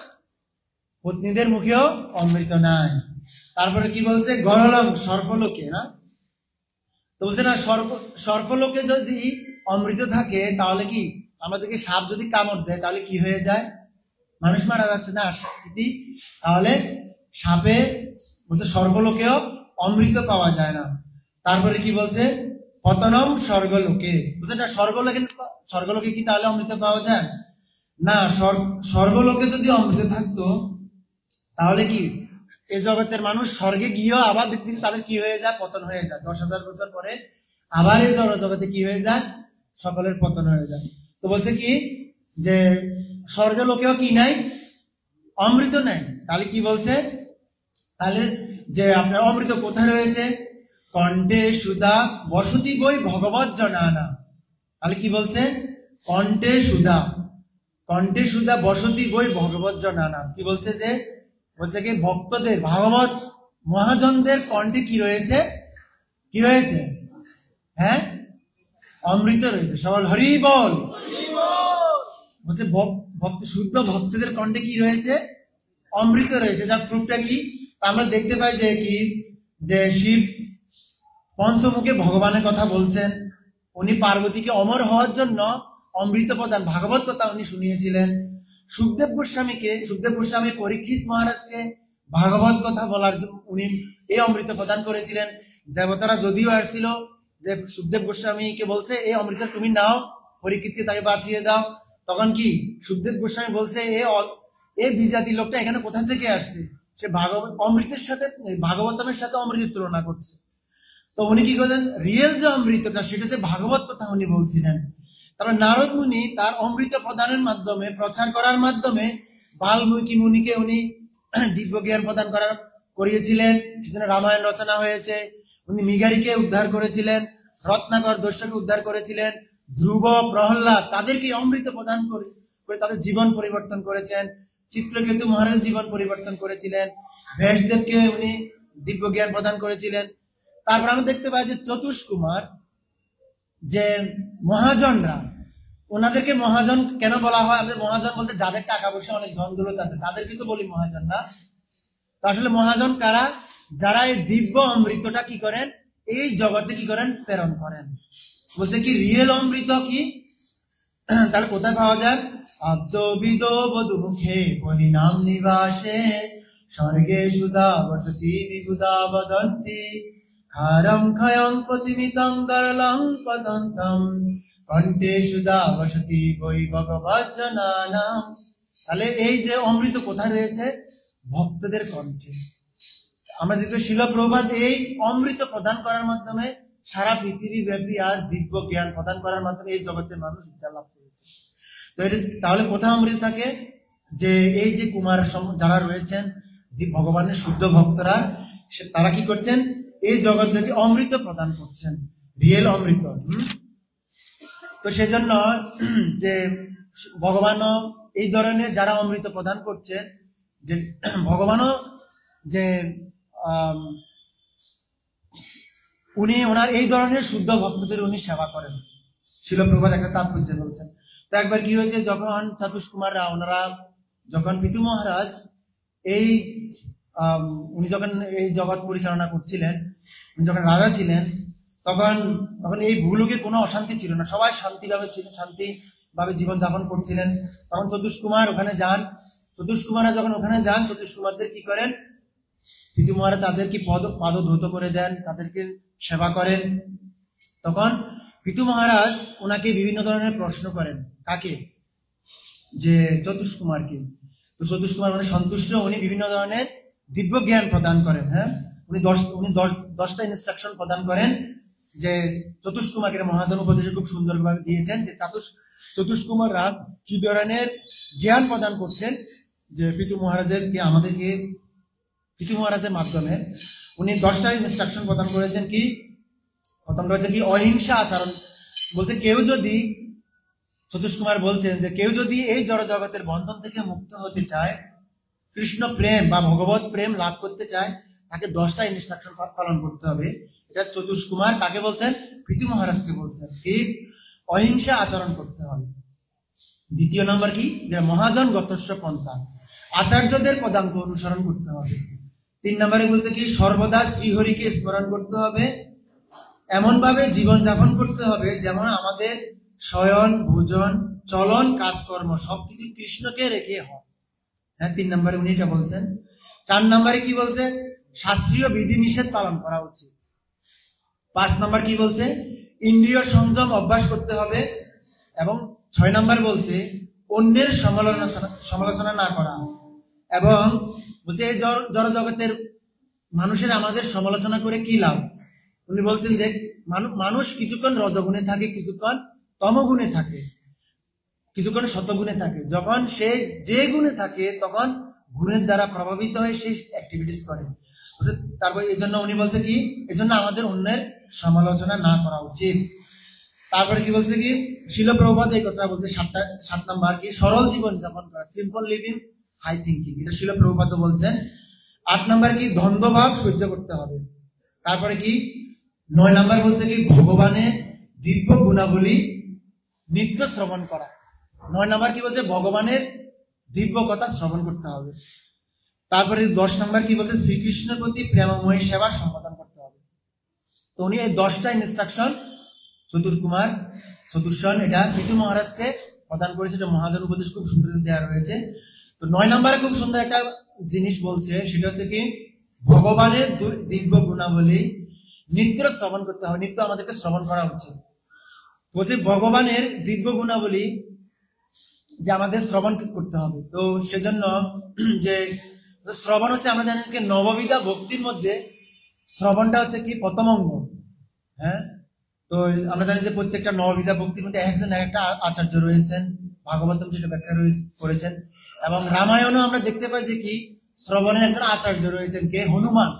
পত্নীদের মুখেও অমৃত নাই। তারপরে কি বলছে? গরলম, সর্পলোকে, না? তো বলছে, না, সর্প, সর্পলোকে যদি অমৃত থাকে, তাহলে কি? আমাদেরকে সাপ যদি কামড় দেয়, তাহলে কি হয়ে যায়? মানুষ মারা যাচ্ছে না তাহলে সাপে, বলছে সর্বলোকেও অমৃত পাওয়া যায় না। তারপরে কি বলছে? পতনম স্বর্গলোকে। বলছে, না, স্বর্গলোকে স্বর্গলোকে কি তাহলে অমৃত পাওয়া যায়? না, স্বর্গ- স্বর্গলোকে যদি অমৃত থাকতো, তাহলে কি? এই জগতের মানুষ স্বর্গে গিয়েও আবার দেখতেছি তাদের কি হয়ে যায়? পতন হয়ে যায়। দশ হাজার বছর পরে আবার এই জগতে কি হয়ে যায়? সকলের পতন হয়ে যায়। তো বলছে কি? যে স্বর্গ লোকেও কি নাই? অমৃত নাই। তাহলে কি বলছে? তাহলে যে আপনার অমৃত কোথায় রয়েছে? কণ্ঠে সুধা বসতি বই ভগবত জনানা। তাহলে কি বলছে? কণ্ঠে সুধা কণ্ঠে সুধা বসতি বই ভগবত জনানা। কি বলছে যে বলছে কি, ভক্তদের, ভাগবত মহাজনদের কণ্ঠে কি রয়েছে? কি রয়েছে? হ্যাঁ? অমৃত রয়েছে। সবল, হরি বল। বলছে, ভক- ভক্ত, শুদ্ধ ভক্তদের কণ্ঠে কি রয়েছে? অমৃত রয়েছে। যার প্রুফটা কি? আমরা দেখতে পাই যে কি, যে শিব পঞ্চমুখে ভগবানের কথা বলছেন। উনি পার্বতীকে অমর হওয়ার জন্য অমৃত প্রদান ভাগবত কথা উনি শুনিয়েছিলেন। সুখদেব গোস্বামীকে, সুখদেব গোস্বামী পরীক্ষিত মহারাজকে ভাগবত কথা বলার উনি এই অমৃত প্রদান করেছিলেন। দেবতারা যদিও আসছিল যে সুখদেব গোস্বামীকে বলছে এই অমৃত তুমি নাও, পরীক্ষিতকে তাকে বাঁচিয়ে দাও। তখন কি সুখদেব গোস্বামী বলছে, এ এ বিজাতি লোকটা এখানে কোথা থেকে আসছে? সে ভাগবত অমৃতের সাথে, ভাগবতমের সাথে অমৃতের তুলনা করছে। তো উনি কি করলেন? রিয়েল যে অমৃতটা, সেটা যে ভাগবত কথা উনি বলছিলেন। তারপর নারদ মুনি তার অমৃত প্রদানের মাধ্যমে, প্রচার করার মাধ্যমে বাল্মীকি মুনিকে উনি দিব্য জ্ঞান প্রদান করার করিয়েছিলেন। সেজন্য রামায়ণ রচনা হয়েছে। উনি মিগারিকে উদ্ধার করেছিলেন, রত্নাকর দস্যকে উদ্ধার করেছিলেন, ধ্রুব, প্রহ্লাদ তাদেরকে অমৃত প্রদান করে করে তাদের জীবন পরিবর্তন করেছেন। চিত্রকেতু মহারাজ জীবন পরিবর্তন করেছিলেন। ভেষদেবকে উনি দিব্য জ্ঞান প্রদান করেছিলেন। তারপর আমরা দেখতে পাই যে চতুষ কুমার যে মহাজনরা, ওনাদেরকে মহাজন কেন বলা হয়? আমাদের মহাজন বলতে যাদের টাকা পয়সা, অনেক ধন দৌলত আছে তাদেরকে তো বলি মহাজন না তো আসলে মহাজন কারা? যারা এই দিব্য অমৃতটা কি করেন? এই জগতে কি করেন? প্রেরণ করেন। বলছে কি রিয়েল অমৃত কি? তাহলে কোথায় পাওয়া যায়? আব্দবিদ বধু মুখে বনি নাম নিবাসে, স্বর্গে সুধা বসতি বিবুদা বদন্তি। খারম ক্ষয়ং প্রতিমিতং দরলং পদন্তম কণ্ঠে সুধা বসতি বৈ ভগবত জনানাম তাহলে এই যে অমৃত কোথায় রয়েছে? ভক্তদের কণ্ঠে। আমরা দেখতে শিলপ্রভাত, এই অমৃত প্রদান করার মাধ্যমে সারা পৃথিবী ব্যাপী আজ দিব্য জ্ঞান প্রদান করার মাধ্যমে এই জগতের মানুষ বিদ্যা লাভ করেছে। তো এটা তাহলে কোথায় অমৃত থাকে? যে এই যে কুমার যারা রয়েছেন ভগবানের শুদ্ধ ভক্তরা তারা কি করছেন? এই জগৎ ব্যাপী অমৃত প্রদান করছেন। রিয়েল অমৃত? তো সেজন্য যে ভগবানও এই ধরনের যারা অমৃত প্রদান করছে যে ভগবানও যে উনি ওনার এই ধরনের শুদ্ধ ভক্তদের উনি সেবা করেন। শিলপ্রভাত একটা তাৎপর্য বলছেন। তো একবার কি হয়েছে, যখন চাতুষ কুমাররা ওনারা যখন পিতু মহারাজ এই উনি যখন এই জগৎ পরিচালনা করছিলেন যখন রাজা ছিলেন, তখন তখন এই ভূলোকে কোনো অশান্তি ছিল না। সবাই শান্তিভাবে ছিল শান্তি ভাবে জীবন যাপন করছিলেন। তখন চতুষ কুমার ওখানে যান। চতুষ কুমাররা যখন ওখানে যান, চতুষ কুমারদের কি করেন? পিতু মহারাজ তাদেরকে পদ পাদ ধৌত করে দেন, তাদেরকে সেবা করেন। তখন পিতু মহারাজ ওনাকে বিভিন্ন ধরনের প্রশ্ন করেন। কাকে? যে চতুষ কুমারকে। তো চতুষ কুমার মানে সন্তুষ্ট, উনি বিভিন্ন ধরনের দিব্য জ্ঞান প্রদান করেন হ্যাঁ? উনি দশ উনি দশ, দশটা ইনস্ট্রাকশন প্রদান করেন যে চতুষ কুমারকে মহাজন উপদেশে খুব সুন্দরভাবে দিয়েছেন যে চাতুষ, চতুষ কুমাররা কি ধরনের জ্ঞান প্রদান করছেন যে পিতু মহারাজের কি আমাদেরকে, পিতু মহারাজের মাধ্যমে। উনি দশটা ইনস্ট্রাকশন প্রদান করেছেন কি? প্রথমটা হচ্ছে কি, অহিংসা আচরণ। বলছে কেউ যদি সতীশ বলছেন যে কেউ যদি এই জড় জগতের বন্ধন থেকে মুক্ত হতে চায়, কৃষ্ণ প্রেম বা ভগবত প্রেম লাভ করতে চায় তাকে দশটা ইনস্ট্রাকশন পালন করতে হবে। এটা চতুষ কুমার কাকে বলছেন? প্রীতি মহারাজকে বলছেন। এই অহিংসা আচরণ করতে হবে। দ্বিতীয় নম্বর কি? যে মহাজন গতস্ব পন্থা। আচার্যদের পদাঙ্ক অনুসরণ করতে হবে। তিন নম্বরে বলছে কি? সর্বদা শ্রীহরিকে স্মরণ করতে হবে। এমন ভাবে জীবন যাপন করতে হবে যেমন আমাদের শয়ন, ভোজন, চলন, কাজকর্ম সবকিছু কৃষ্ণকে রেখে হয়। হ্যাঁ তিন নম্বরে উনি এটা বলছেন। চার নম্বরে কি বলছে? শাস্ত্রীয় বিধি নিষেধ পালন করা উচিত। পাঁচ নম্বর কি বলছে? ইন্দ্রিয় সংযম অভ্যাস করতে হবে এবং ছয় নম্বর বলছে, অন্যের সমালোচনা সমালোচনা না করা। এবং বলছে, এই জড় জগতের মানুষের আমাদের সমালোচনা করে কি লাভ? উনি বলছেন যে, মানু- মানুষ কিছুক্ষণ রজগুণে থাকে, কিছুক্ষণ তমগুণে থাকে, কিছুক্ষণ শতগুণে থাকে। যখন সে যে গুণে থাকে, তখন গুণের দ্বারা প্রভাবিত হয়ে সে অ্যাক্টিভিটিস করে। তারপর এই জন্য উনি বলছে কি, এই জন্য আমাদের অন্যের সমালোচনা না করা উচিত। তারপরে কি বলছে কি শিলপ্রভাত এই কথা বলতে সাতটা, সাত নাম্বার কি, সরল জীবন যাপন করা সিম্পল লিভিং হাই থিঙ্কিং এটা শিলপ্রভাত বলছেন আট নাম্বার কি দ্বন্দ্বভাব সহ্য করতে হবে। তারপরে কি, নয় নাম্বার বলছে কি ভগবানের দিব্য গুণাবলী নিত্য শ্রবণ করা। নয় নাম্বার কি বলছে, ভগবানের দিব্য কথা শ্রবণ করতে হবে। তারপরে দশ নাম্বার কি বলছে? শ্রীকৃষ্ণের প্রতি প্রেমময় সেবা সম্পাদন করতে হবে। তো উনি এই দশটা ইনস্ট্রাকশন চতুর কুমার চতুর্শন এটা পিতু মহারাজকে প্রদান করেছে। এটা মহাজন উপদেশ খুব সুন্দর দেওয়া রয়েছে। তো নয় নম্বরে খুব সুন্দর একটা জিনিস বলছে, সেটা হচ্ছে কি, ভগবানের দিব্য গুণাবলী নিত্য শ্রবণ করতে হবে, নিত্য আমাদেরকে শ্রবণ করা উচিত। বলছে ভগবানের দিব্য গুণাবলী যে আমাদের শ্রবণ করতে হবে। তো সেজন্য যে শ্রবণ হচ্ছে আমরা জানি যে নববিধা ভক্তির মধ্যে শ্রবণটা হচ্ছে কি প্রথম অঙ্গ হ্যাঁ? তো আমরা জানি যে প্রত্যেকটা নববিধা ভক্তির মধ্যে একজন, এক একটা আচার্য রয়েছেন, ভাগবতম সেটা ব্যাখ্যা করেছেন এবং রামায়ণও আমরা দেখতে পাই যে কি শ্রবণের একজন আচার্য রয়েছেন কে? হনুমান।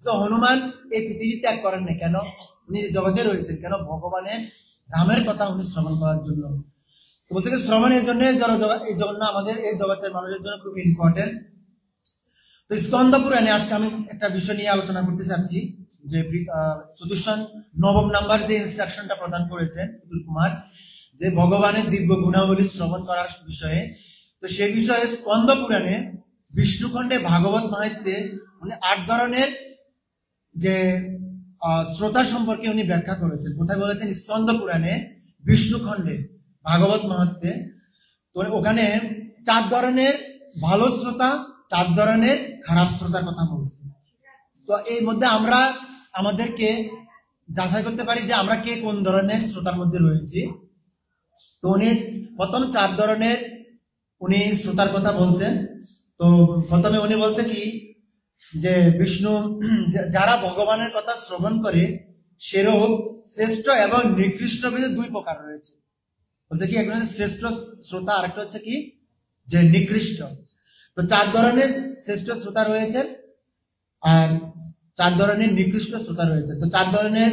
তো হনুমান এই পৃথিবী ত্যাগ করেন না কেন? উনি জগতে রয়েছেন কেন? ভগবানের রামের কথা উনি শ্রবণ করার জন্য। বলছে কি, শ্রবণ এই জন্য এই জন্য আমাদের এই জগতের মানুষের জন্য খুব ইম্পর্টেন্ট তো স্কন্দ পুরাণে আজকে আমি একটা বিষয় নিয়ে আলোচনা করতে চাচ্ছি, যে চতুর্শন নবম নাম্বার যে ইনস্ট্রাকশনটা প্রদান করেছেন অতুল কুমার, যে ভগবানের দিব্য গুণাবলী শ্রবণ করার বিষয়ে। তো সেই বিষয়ে স্কন্দ পুরাণে বিষ্ণুখণ্ডে ভাগবত মাহাত্মে উনি আট ধরনের যে শ্রোতা সম্পর্কে উনি ব্যাখ্যা করেছেন। কোথায় বলেছেন? স্কন্দ পুরাণে বিষ্ণুখণ্ডে ভাগবত মাহাত্মে তো ওখানে চার ধরনের ভালো শ্রোতা চার ধরনের খারাপ শ্রোতার কথা বলছে। তো এর মধ্যে আমরা আমাদেরকে যাচাই করতে পারি যে আমরা কে কোন ধরনের শ্রোতার মধ্যে রয়েছি। তো উনি প্রথম চার ধরনের উনি শ্রোতার কথা বলছেন। তো প্রথমে উনি বলছে কি, যে বিষ্ণু, যারা ভগবানের কথা শ্রবণ করে, সেরূপ শ্রেষ্ঠ এবং নিকৃষ্ট ভেদে দুই প্রকার রয়েছে। বলছে কি একটা হচ্ছে শ্রেষ্ঠ শ্রোতা, আরেকটা হচ্ছে কি, যে নিকৃষ্ট। তো চার ধরনের শ্রেষ্ঠ শ্রোতা রয়েছে আর চার ধরনের নিকৃষ্ট শ্রোতা রয়েছে তো চার ধরনের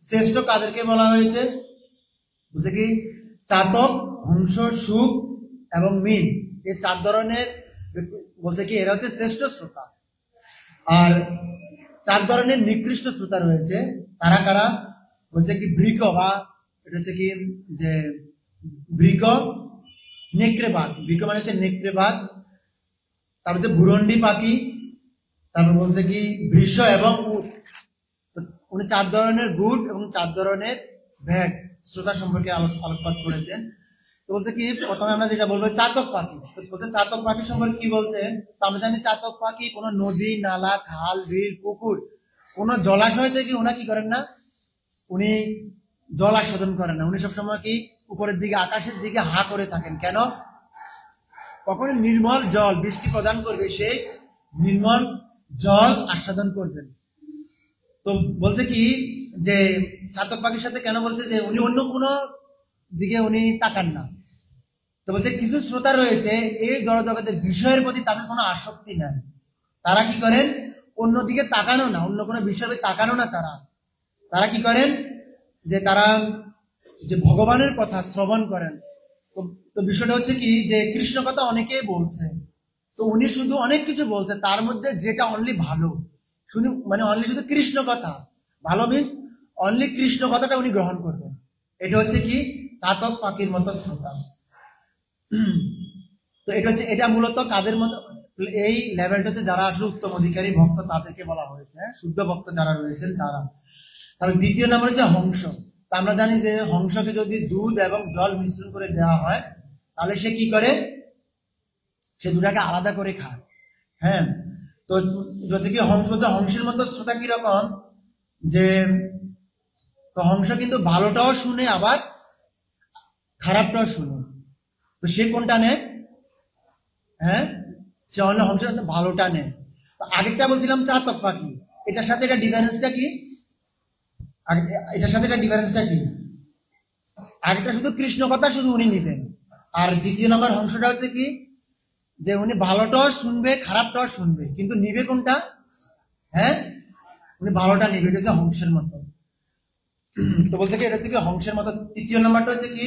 শ্রেষ্ঠ কাদেরকে বলা হয়েছে? বলছে কি? চাতক হংস সুখ এবং মিন। এই চার ধরনের বলছে কি? এরা হচ্ছে শ্রেষ্ঠ শ্রোতা। আর চার ধরনের নিকৃষ্ট শ্রোতা রয়েছে। তারা কারা? বলছে কি বৃক বা এটা হচ্ছে কি? যে বৃক নেকড়েবাদ বৃক মানে হচ্ছে নেকড়েবাদ তারপর হচ্ছে ভুরন্ডি পাখি, তারপর বলছে কি বৃষ এবং উনি চার ধরনের গুড এবং চার ধরনের ভ্যাট শ্রোতা সম্পর্কে আলো- আলোকপাত করেছেন। তো বলছে কি, প্রথমে আমরা যেটা বলব চাতক পাখি। বলছে চাতক পাখি সম্পর্কে কি বলছে? তো আমরা জানি চাতক পাখি কোনো নদী, নালা, খাল, বিল, পুকুর, কোনো জলাশয় থেকে ওনা কি করেন না? উনি জল আস্বাদন করেন না। উনি সবসময় কি উপরের দিকে, আকাশের দিকে হা করে থাকেন। কেন? কখন নির্মল জল বৃষ্টি প্রদান করবে, সেই নির্মল জল আস্বাদন করবেন। তো বলছে কি যে, চাতক পাখির সাথে কেন বলছে যে, উনি অন্য কোনো দিকে উনি তাকান না। তো বলছে, কিছু শ্রোতা রয়েছে, এই জড়জগতের বিষয়ের প্রতি তাদের কোনো আসক্তি নাই। তারা কি করেন? অন্যদিকে তাকানো না, অন্য কোনো বিষয়ে তাকানো না তারা। তারা কি করেন? যে তারা যে ভগবানের কথা শ্রবণ করেন। তো তো বিষয়টা হচ্ছে কি যে কৃষ্ণ কথা অনেকেই বলছে। তো উনি শুধু অনেক কিছু বলছে, তার মধ্যে যেটা অনলি ভালো। শুধু মানে অনলি শুধু কৃষ্ণ কথা। ভালো মিন্স অনলি কৃষ্ণ কথাটা উনি গ্রহণ করবেন। এটা হচ্ছে কি? চাতক পাখির মতো শ্রোতা। তো এটা হচ্ছে এটা মূলত কাদের মতো এই লেভেলটা হচ্ছে যারা আসলে উত্তম অধিকারী, ভক্ত, তাদেরকে বলা হয়েছে। হ্যাঁ? শুদ্ধ ভক্ত যারা রয়েছেন তারা। তারপর দ্বিতীয় নাম্বার হচ্ছে হংস। আমরা জানি যে হংসকে যদি দুধ এবং জল মিশ্রণ করে দেওয়া হয় তাহলে সে কি করে? সে দুটাকে আলাদা করে খায়। হ্যাঁ? তো হচ্ছে কি, হংস হচ্ছে হংসের মতো শ্রোতা কীরকম? যে হংস কিন্তু ভালোটাও শুনে, আবার খারাপটাও শুনে। তো সে কোনটা নেয় হ্যাঁ? সে অন্য হংস ভালোটা নেয় তো আগেরটা বলছিলাম চাতক পাখি এটার সাথে এটা ডিফারেন্সটা কি? এটার সাথে এটা ডিফারেন্সটা কি? আগেরটা শুধু কৃষ্ণ কথা শুধু উনি নিবেন আর দ্বিতীয় নম্বর হংসটা হচ্ছে কি? যে উনি ভালোটাও শুনবে খারাপটাও শুনবে। কিন্তু নিবে কোনটা? হ্যাঁ? উনি ভালোটা নিবে, এটা হচ্ছে হংসের মতো। তো বলছে কি, এটা হচ্ছে কি হংসের মতো। তৃতীয় নাম্বারটা হচ্ছে কি?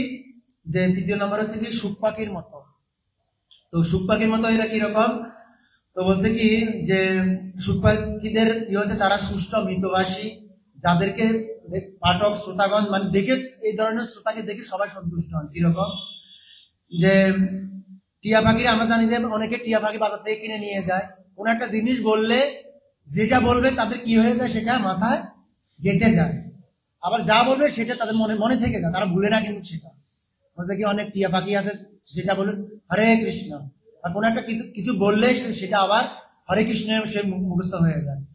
যে তৃতীয় নাম্বার হচ্ছে কি সুখ পাখির মতো। তো সুখ পাখির মতো এরা কীরকম তো বলছে কি যে সুখ পাখিদের কি হচ্ছে তারা সুষ্ঠ মৃতবাসী যাদেরকে পাঠক, শ্রোতাগণ মানে দেখে এই ধরনের শ্রোতাকে দেখে সবাই সন্তুষ্ট হন। কীরকম যে টিয়া পাখির, আমরা জানি যে অনেকে টিয়া পাখি বাজার থেকে কিনে নিয়ে যায়। কোন একটা জিনিস বললে, যেটা বলবে তাদের কি হয়ে যায় সেটা মাথায় গেঁথে যায়। আবার যা বলবে সেটা তাদের মনে মনে থেকে যায়। তারা ভুলে না কিন্তু সেটা। কি অনেক টিয়া পাখি আছে, যেটা বলুন হরে কৃষ্ণ। আর কোনো একটা কিছু কিছু বললে সেটা আবার হরে কৃষ্ণ সে মুখস্থ হয়ে যায়।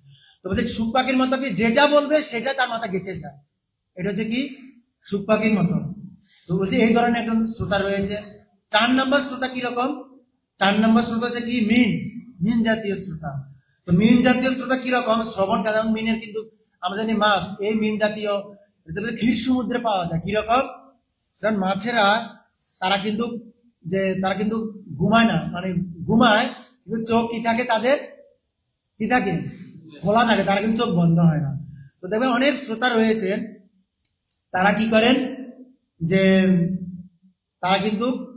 তো বলছে সুখ পাখির মতো কি? যেটা বলবে সেটা তার মাথা গেঁথে যায়। এটা হচ্ছে কি? সুখ পাখির মতো। তো বলছে এই ধরনের একজন শ্রোতা রয়েছে। চার নম্বর শ্রোতা কীরকম চার নম্বর শ্রোতা হচ্ছে কি? মিন। মিন জাতীয় শ্রোতা। তো মিন জাতীয় শ্রোতা কীরকম শ্রবণটা যেমন মিনের কিন্তু আমরা জানি মাছ। এই মিন জাতীয় ক্ষীর সমুদ্রে পাওয়া যায়। কীরকম যেমন মাছেরা, তারা কিন্তু যে, তারা কিন্তু ঘুমায় না। মানে ঘুমায়, কিন্তু চোখ কি থাকে তাদের? কি থাকে? খোলা থাকে। তারা কিন্তু চোখ বন্ধ হয় না। তো দেখবেন অনেক শ্রোতা রয়েছে তারা কি করেন? যে, তারা কিন্তু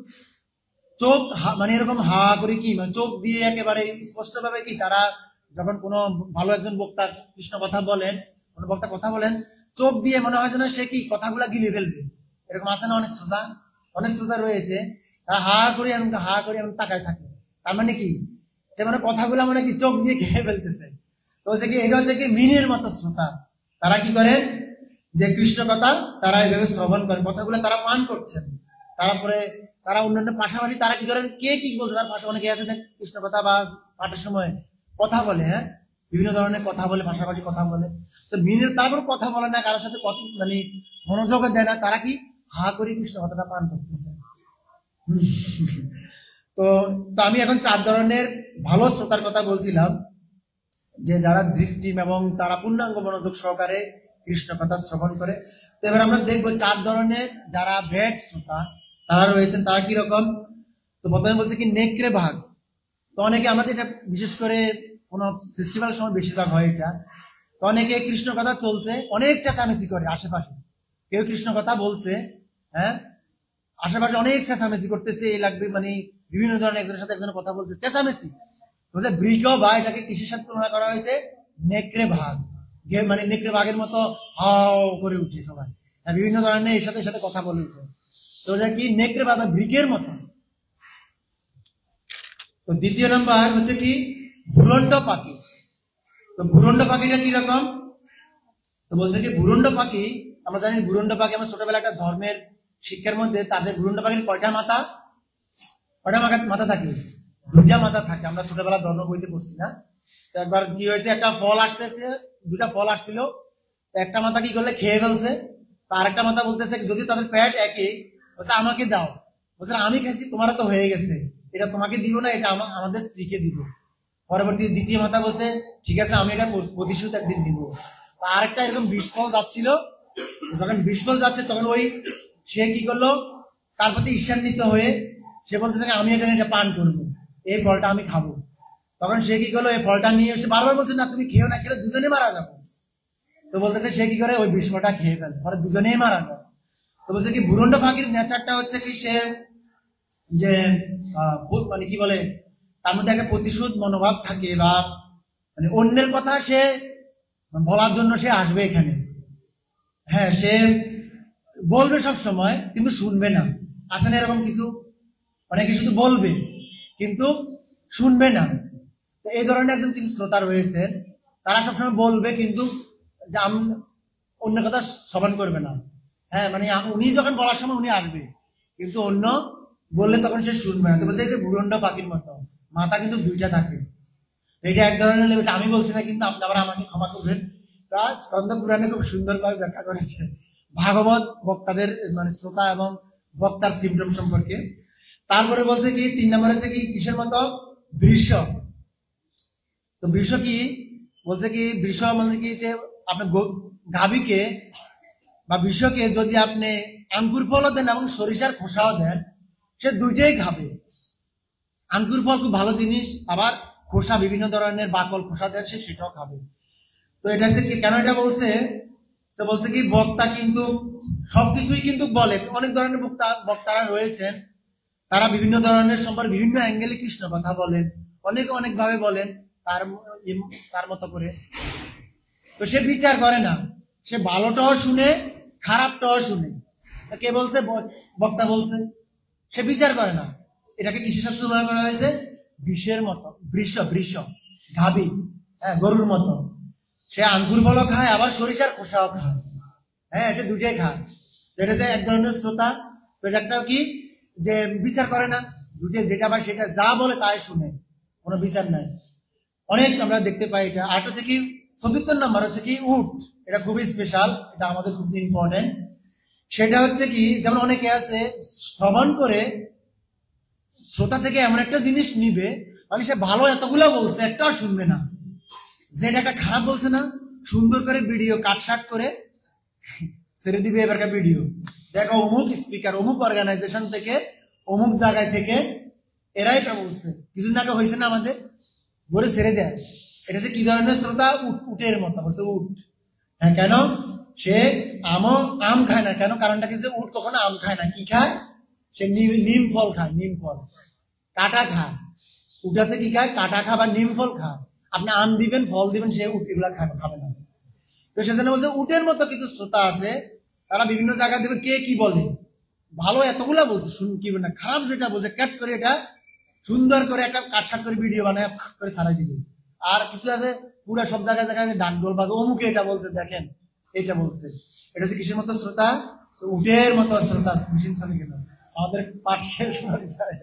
চোখ মানে এরকম হা করে কি? মানে চোখ দিয়ে একেবারে স্পষ্ট ভাবে কি? তারা যখন কোনো ভালো একজন বক্তা কৃষ্ণ কথা বলেন, কোনো বক্তা কথা বলেন, চোখ দিয়ে মনে হয় যেন সে কি কথাগুলা গিলে ফেলবে। এরকম আছে না অনেক শ্রোতা? অনেক শ্রোতা রয়েছে। তারা হা করে এমন হা করে এমন তাকায় থাকে। তার মানে কি? সে মানে কথাগুলা মানে কি চোখ দিয়ে খেয়ে ফেলতেছে। তো হচ্ছে কি, এটা হচ্ছে কি মিনের মতো শ্রোতা। তারা কি করে? যে কৃষ্ণ কথা তারা এইভাবে শ্রবণ করেন। কথাগুলো তারা পান করছেন। তারপরে তারা অন্যান্য পাশাপাশি তারা কি করেন? কে কি বলছে? তার পাশে অনেকে আছে? কৃষ্ণ কথা বা পাঠের সময় কথা বলে হ্যাঁ? বিভিন্ন ধরনের কথা বলে, পাশাপাশি কথা বলে। তো মিনের তারপর কথা বলে না, কারোর সাথে কথা মানে মনোযোগ দেয় না। তারা কি? হা করে কৃষ্ণ কথাটা পান করতেছে। তো তো আমি এখন চার ধরনের ভালো শ্রোতার কথা বলছিলাম, যে যারা দৃষ্টি এবং তারা পূর্ণাঙ্গ মনোযোগ সহকারে কৃষ্ণ কথা শ্রবণ করে। তো এবার আমরা দেখব চার ধরনের যারা ভেট শ্রোতা তারা রয়েছেন তারা কীরকম তো প্রথমে বলছে কি, নেকড়ে ভাগ তো অনেকে আমাদের এটা বিশেষ করে কোনো ফেস্টিভ্যাল সময় বেশিরভাগ হয় এটা। তো অনেকে কৃষ্ণ কথা চলছে, অনেক চেঁচামেচি করে আশেপাশে। কেউ কৃষ্ণ কথা বলছে হ্যাঁ? আশেপাশে অনেক চেঁচামেচি করতেছে, এই লাগবে মানে বিভিন্ন ধরনের একজনের সাথে একজনের কথা বলছে, চেঁচামেচি। বলছে ব্রিকও বা এটাকে কৃষির সাথে তুলনা করা হয়েছে, নেকড়ে ভাগ মানে নেকড়ে ভাগের মতো হাও করে উঠে সবাই। আর বিভিন্ন ধরনের এর সাথে সাথে কথা বলে উঠে। তো এটা কি নেকড়ে ভাগ বা ব্রিকের মতো তো দ্বিতীয় নাম্বার হচ্ছে কি, ভুরণ্ড পাখি। তো ভুরণ্ড পাখিটা কি রকম? তো বলছে কি, ভুরণ্ড পাখি, আমরা জানি ভুরণ্ড পাখি, আমরা ছোটবেলা একটা ধর্মের শিক্ষার মধ্যে তাদের ভুরণ্ড পাখির কয়টা মাথা? কয়টা মাথা থাকে? দুইটা মাথা থাকে, আমরা ছোটবেলা ধর্ম বইতে পড়ছি না। তো একবার কি হয়েছে, একটা ফল আসতেছে দুটা ফল আসছিল। একটা মাথা কি করলে, খেয়ে ফেলছে। তো আরেকটা মাথা বলতেছে যদি তাদের প্যাট একই বলছে, আমাকে দাও। বলছে, আমি খাইছি তোমার তো হয়ে গেছে। এটা তোমাকে দিব না, এটা আমা- আমাদের স্ত্রীকে দিব। পরবর্তী দ্বিতীয় মাথা বলছে, ঠিক আছে, আমি এটা প্র- প্রতিশোধ একদিন দিব আরেকটা এরকম বিষ ফল যাচ্ছিল। যখন বিষ ফল যাচ্ছে, তখন ওই, সে কি করল? তার প্রতি ঈর্ষান্বিত হয়ে সে বলতেছে আমি এটা এটা পান করব। এই ফলটা আমি খাব। তখন সে কি করল? এই ফলটা নিয়ে এসে বারবার বলছে, না, তুমি খেও না, খেলে দুজনে মারা যাব। তো বলতেছে, সে কি করে? ওই বিষ ফলটা খেয়ে ফেলে। পরে দুজনেই মারা যায়। বলছে কি বুরন্ড ফাঁকির নেচারটা হচ্ছে কি, সে যে মানে কি বলে, তার মধ্যে একটা প্রতিশোধ মনোভাব থাকে বা মানে অন্যের কথা সে বলার জন্য সে আসবে এখানে। হ্যাঁ সে বলবে সব সময়, কিন্তু শুনবে না। আছে না এরকম কিছু? অনেকে শুধু বলবে, কিন্তু শুনবে না। তো এই ধরনের একজন কিছু শ্রোতা রয়েছে, তারা সবসময় বলবে, কিন্তু যে আম- অন্য কথা শ্রবণ করবে না। হ্যাঁ মানে উনি যখন বলার সময় উনি আসবে, কিন্তু অন্য বললে তখন সে শুনবে না। তো বলছে এটা ভুরন্ড পাখির মতো, মাথা কিন্তু দুইটা থাকে। এটা এক ধরনের লেভেল আমি বলছি না, কিন্তু আপনি আবার আমাকে ক্ষমা করবেন। রাজ স্কন্দ পুরাণে খুব সুন্দরভাবে ব্যাখ্যা করেছে। ভাগবত বক্তাদের মানে শ্রোতা এবং বক্তার সিমটম সম্পর্কে। তারপরে বলছে কি, তিন নম্বর হচ্ছে কি, কিসের মতো? বৃষ। তো বৃষ কি? বলছে কি, বৃষ মানে কি যে আপনি গো- গাভীকে বা বৃষকে যদি আপনি আঙ্কুর ফলও দেন এবং সরিষার খোসাও দেন, সে দুইটাই খাবে। আঙ্কুর ফল খুব ভালো জিনিস, আবার খোসা বিভিন্ন ধরনের বাকল খোসা দেন, সে সেটাও খাবে। তো এটা হচ্ছে কেন এটা বলছে? তো বলছে কি, বক্তা কিন্তু সবকিছুই কিন্তু বলে। অনেক ধরনের বক্তা, বক্তারা রয়েছেন। তারা বিভিন্ন ধরনের সম্পর্কে বিভিন্ন অ্যাঙ্গেলে কৃষ্ণ কথা বলেন। অনেক অনেক ভাবে বলেন, তার তার মতো করে। তো সে বিচার করে না। সে ভালোটাও শুনে খারাপটাও শুনে। কে বলছে? ব- বক্তা বলছে, সে বিচার করে না। এটাকে কিসের সাথে তুলনা করা হয়েছে? বিষের মতো, বৃষ বৃষ, গাভী হ্যাঁ গরুর মতো। সে আঙ্গুর ফলও খায়, আবার সরিষার খোসাও খায়। হ্যাঁ সে দুইটাই খায়। এটা হচ্ছে এক ধরনের শ্রোতা, তো এটা একটা কি? যে বিচার করে না। দুইটা যেটা পায় সেটা যা বলে তাই শুনে। কোনো বিচার নাই। অনেক আমরা দেখতে পাই এটা। আর হচ্ছে কি, চতুর্থ নাম্বার হচ্ছে কি, উট। এটা খুবই স্পেশাল এটা আমাদের খুব ইম্পর্টেন্ট সেটা হচ্ছে কি, যেমন অনেকে আছে, শ্রবণ করে শ্রোতা থেকে এমন একটা জিনিস নিবে মানে সে ভালো এতগুলো বলছে, একটাও শুনবে না। যেটা একটা খারাপ বলছে না, সুন্দর করে ভিডিও কাটসাট করে ছেড়ে দিবে এবারকার ভিডিও দেখো অমুক স্পিকার অমুক অর্গানাইজেশন থেকে, অমুক জায়গায় থেকে এরাই এটা বলছে। কিছুদিন আগে হয়েছে না আমাদের? বলে ছেড়ে দেয়। এটা হচ্ছে কি ধরনের শ্রোতা? উট- উটের মতো। বলছে উট। হ্যাঁ কেন? সে আমও আম খায় না। কেন? কারণটা কি? যে উট কখনো আম খায় না। কি খায়? সে নিম ফল খায়, নিম ফল। কাটা খায়। উট আছে কি খায়? কাটা খা বা নিম ফল খায়। আপনি আম দিবেন, ফল দিবেন, সে উট এগুলা খাবে খাবে না। তো সেজন্য বলছে উটের মতো কিছু শ্রোতা আছে, তারা বিভিন্ন জায়গায় দেবে কে কি বলে। ভালো এতগুলা বলছে, শুন কি না, খারাপ যেটা বলছে, ক্যাট করে এটা সুন্দর করে একটা কাটসাট করে ভিডিও বানায় করে ছাড়াই দিবে। আর কিছু আছে পুরা সব জায়গায় জায়গায় ডাক ডোল বাজে। অমুকে এটা বলছে, দেখেন, এটা বলছে। এটা হচ্ছে কিসের মতো শ্রোতা? উটের মতো শ্রোতা, মেশিন শ্রমিক আমাদের যায়।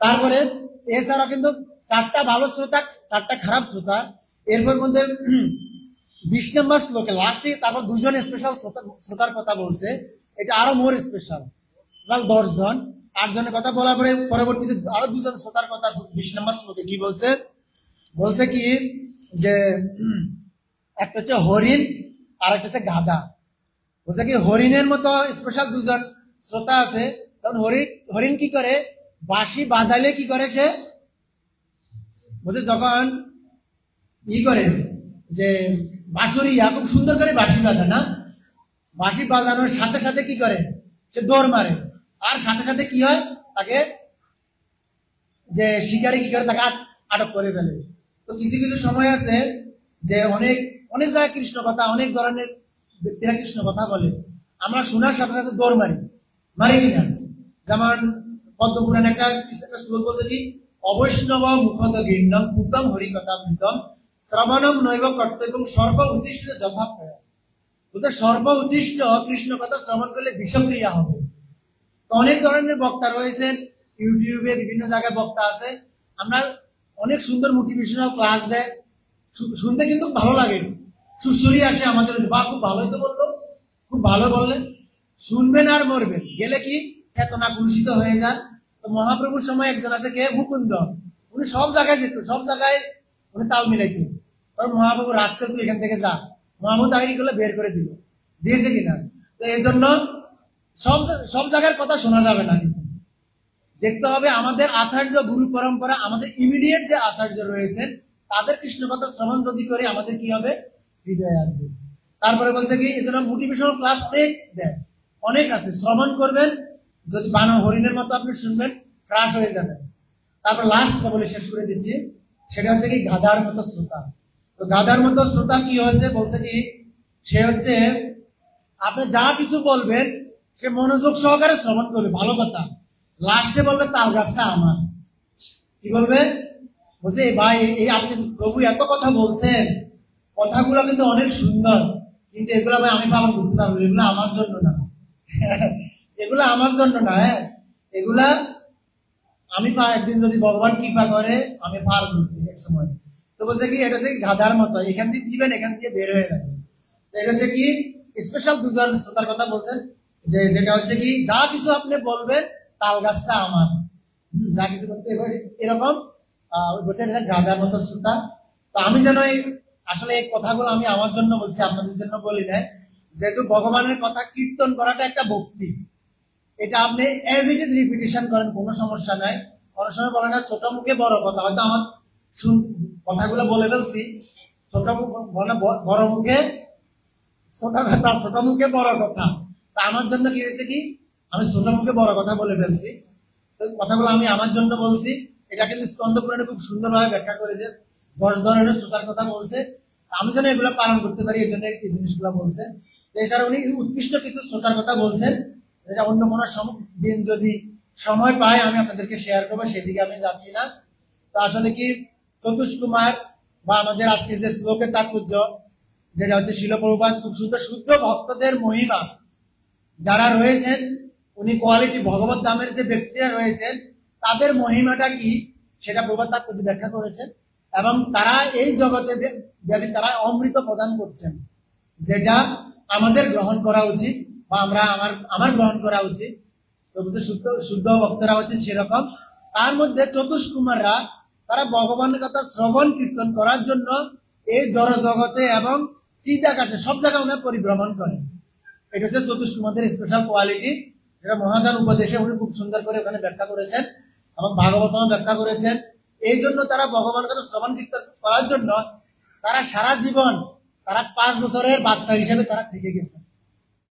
তারপরে এছাড়াও কিন্তু চারটা ভালো শ্রোতা, চারটা খারাপ শ্রোতা। এরপর মধ্যে বিশ নম্বর শ্লোকে লাস্টে তারপর দুজন স্পেশাল শ্রোতার কথা বলছে। এটা আরও মোর স্পেশাল টোটাল দশ জন আট জনের কথা বলার পরে পরবর্তীতে আরও দুজন শ্রোতার কথা বিশ নম্বর শ্লোকে কি বলছে? বলছে কি যে, একটা হচ্ছে হরিণ আর একটা হচ্ছে গাধা। বলছে কি, হরিণের মতো স্পেশাল দুজন শ্রোতা আছে। তখন হরিণ হরিণ কি করে? বাঁশি বাজাইলে কি করে সে? বলছে যখন ই করে যে বাঁশুরিয়া খুব সুন্দর করে বাঁশি বাজায় না? বাঁশি বাজানোর সাথে সাথে কি করে? সে দৌড় মারে। আর সাথে সাথে কি হয়? তাকে যে শিকারি কি করে? তাকে আটক করে ফেলে। তো কিছু কিছু সময় আছে যে অনেক অনেক জায়গায় কৃষ্ণ কথা অনেক ধরনের ব্যক্তিরা কৃষ্ণ কথা বলে। আমরা শোনার সাথে সাথে দৌড় মারি। মারি কিনা যেমন পদ্মপুরাণ একটা একটা শ্লোক বলছে কি, অবৈষ্ণব মুখত গৃহ্ণম উত্তম হরিকথা মৃতম শ্রবণম নৈব কর্তব্য সর্ব উদ্দিষ্ট যথাপ্রয়। বলতে সর্ব উদ্দিষ্ট কৃষ্ণ কথা শ্রবণ করলে বিষক্রিয়া হবে। তো অনেক ধরনের বক্তা রয়েছেন, ইউটিউবে বিভিন্ন জায়গায় বক্তা আছে। আমরা অনেক সুন্দর মোটিভেশনাল ক্লাস দেয়। শুনতে কিন্তু ভালো লাগে। সুসুরি আসে আমাদের বা খুব ভালোই তো বলল। খুব ভালো বললেন। শুনবেন আর মরবেন। গেলে কি? চেতনা কুলুষিত হয়ে যান। তো মহাপ্রভুর সময় একজন আছে কে? মুকুন্দ। উনি সব জায়গায় যেত। সব জায়গায় উনি তাল মিলাইত। কারণ মহাপ্রভু রাস্তা তুই এখান থেকে যা। মহাপ্রভু কি করল? বের করে দিল। দিয়েছে কিনা তো এই জন্য সব সব জায়গার কথা শোনা যাবে না দেখতে হবে আমাদের আচার্য গুরু পরম্পরা, আমাদের ইমিডিয়েট যে আচার্য রয়েছেন, তাদের কৃষ্ণ কথা শ্রবণ যদি করে, আমাদের কি হবে? হৃদয়ে আসবে। তারপরে বলছে কি এজন্য মোটিভেশনাল ক্লাস অনেক দেয় অনেক আছে, শ্রবণ করবেন, যদি বানো হরিণের মতো আপনি শুনবেন ক্রাশ হয়ে যাবেন। তারপর লাস্টটা বলে শেষ করে দিচ্ছি। সেটা হচ্ছে কি, গাধার মতো শ্রোতা। তো গাধার মতো শ্রোতা কি হয়েছে? বলছে কি, সে হচ্ছে, আপনি যা কিছু বলবেন, সে মনোযোগ সহকারে শ্রবণ করবে, ভালো কথা। লাস্টে বলবে, তাল গাছটা আমার। কি বলবে? বলছে ভাই, এই আপনি প্রভু এত কথা বলছেন। কথাগুলো কিন্তু অনেক সুন্দর। কিন্তু এগুলো ভাই আমি পালন করতে পারব। এগুলো আমার জন্য না। এগুলো আমার জন্য না হ্যাঁ? এগুলা আমি একদিন যদি ভগবান কৃপা করে, আমি পার করতে এক সময়। তো বলছে কি, এটা হচ্ছে গাধার মতো। এখান দিয়ে দিবেন, এখান দিয়ে বের হয়ে যাবে। তো এটা হচ্ছে কি স্পেশাল দুজন শ্রোতার কথা বলছেন। যে যেটা হচ্ছে কি, যা কিছু আপনি বলবেন তাল গাছটা আমার। যা কিছু করতে এরকম। আহ, ওই বলছে মতো শ্রোতা তো আমি যেন এই আসলে এই কথাগুলো আমি আমার জন্য বলছি আপনাদের জন্য বলি না যেহেতু ভগবানের কথা কীর্তন করাটা একটা ভক্তি। এটা আপনি এজ ইট ইজ রিপিটেশন করেন কোনো সমস্যা নাই। অনেক সময় বলে না ছোট মুখে বড় কথা। হয়তো আমার শুন কথাগুলো বলে ফেলছি। ছোট মুখ বলে না, ব- বড় মুখে ছোট কথা ছোট মুখে বড় কথা। তা আমার জন্য কি হয়েছে কি? আমি ছোট মুখে বড় কথা বলে ফেলছি। কথাগুলো আমি আমার জন্য বলছি। এটা কিন্তু স্কন্দ পুরাণে খুব সুন্দরভাবে ব্যাখ্যা করে যে দশ ধরনের শ্রোতার কথা বলছে। আমি যেন এগুলো পালন করতে পারি, এই জন্য এই জিনিসগুলো বলছে। এছাড়া উনি উৎকৃষ্ট কিছু শ্রোতার কথা বলছেন। এটা অন্য কোনো দিন যদি সময় পাই আমি আপনাদেরকে শেয়ার করব, সেদিকে আমি যাচ্ছি না। তো আসলে কি চতুষ কুমার বা আমাদের আজকে যে শ্লোকের তাৎপর্য, যেটা হচ্ছে শিলপ্রভুপাত, খুব সুন্দর শুদ্ধ ভক্তদের মহিমা। যারা রয়েছেন উনি কোয়ালিটি, ভগবত দামের যে ব্যক্তিরা রয়েছেন, তাদের মহিমাটা কি সেটা প্রভাত তাৎপর্য ব্যাখ্যা করেছেন। এবং তারা এই জগতে তারা অমৃত প্রদান করছেন, যেটা আমাদের গ্রহণ করা উচিত বা আমরা আমার আমার গ্রহণ করা উচিত। প্রভৃত শুদ্ধ শুদ্ধ ভক্তরা হচ্ছেন সেরকম। তার মধ্যে চতুষ্কুমাররা, তারা ভগবানের কথা শ্রবণ, কীর্তন করার জন্য এই জড় জগতে এবং চিদাকাশে সব জায়গায় ওনার পরিভ্রমণ করেন। এটা হচ্ছে চতুষ্কুমারদের স্পেশাল কোয়ালিটি যেটা মহাজান উপদেশে উনি খুব সুন্দর করে ওখানে ব্যাখ্যা করেছেন এবং ভাগবতম ব্যাখ্যা করেছেন। এই জন্য তারা ভগবানের কথা শ্রবণ কীর্তন করার জন্য তারা সারা জীবন, তারা পাঁচ বছরের বাচ্চা হিসেবে তারা থেকে গেছে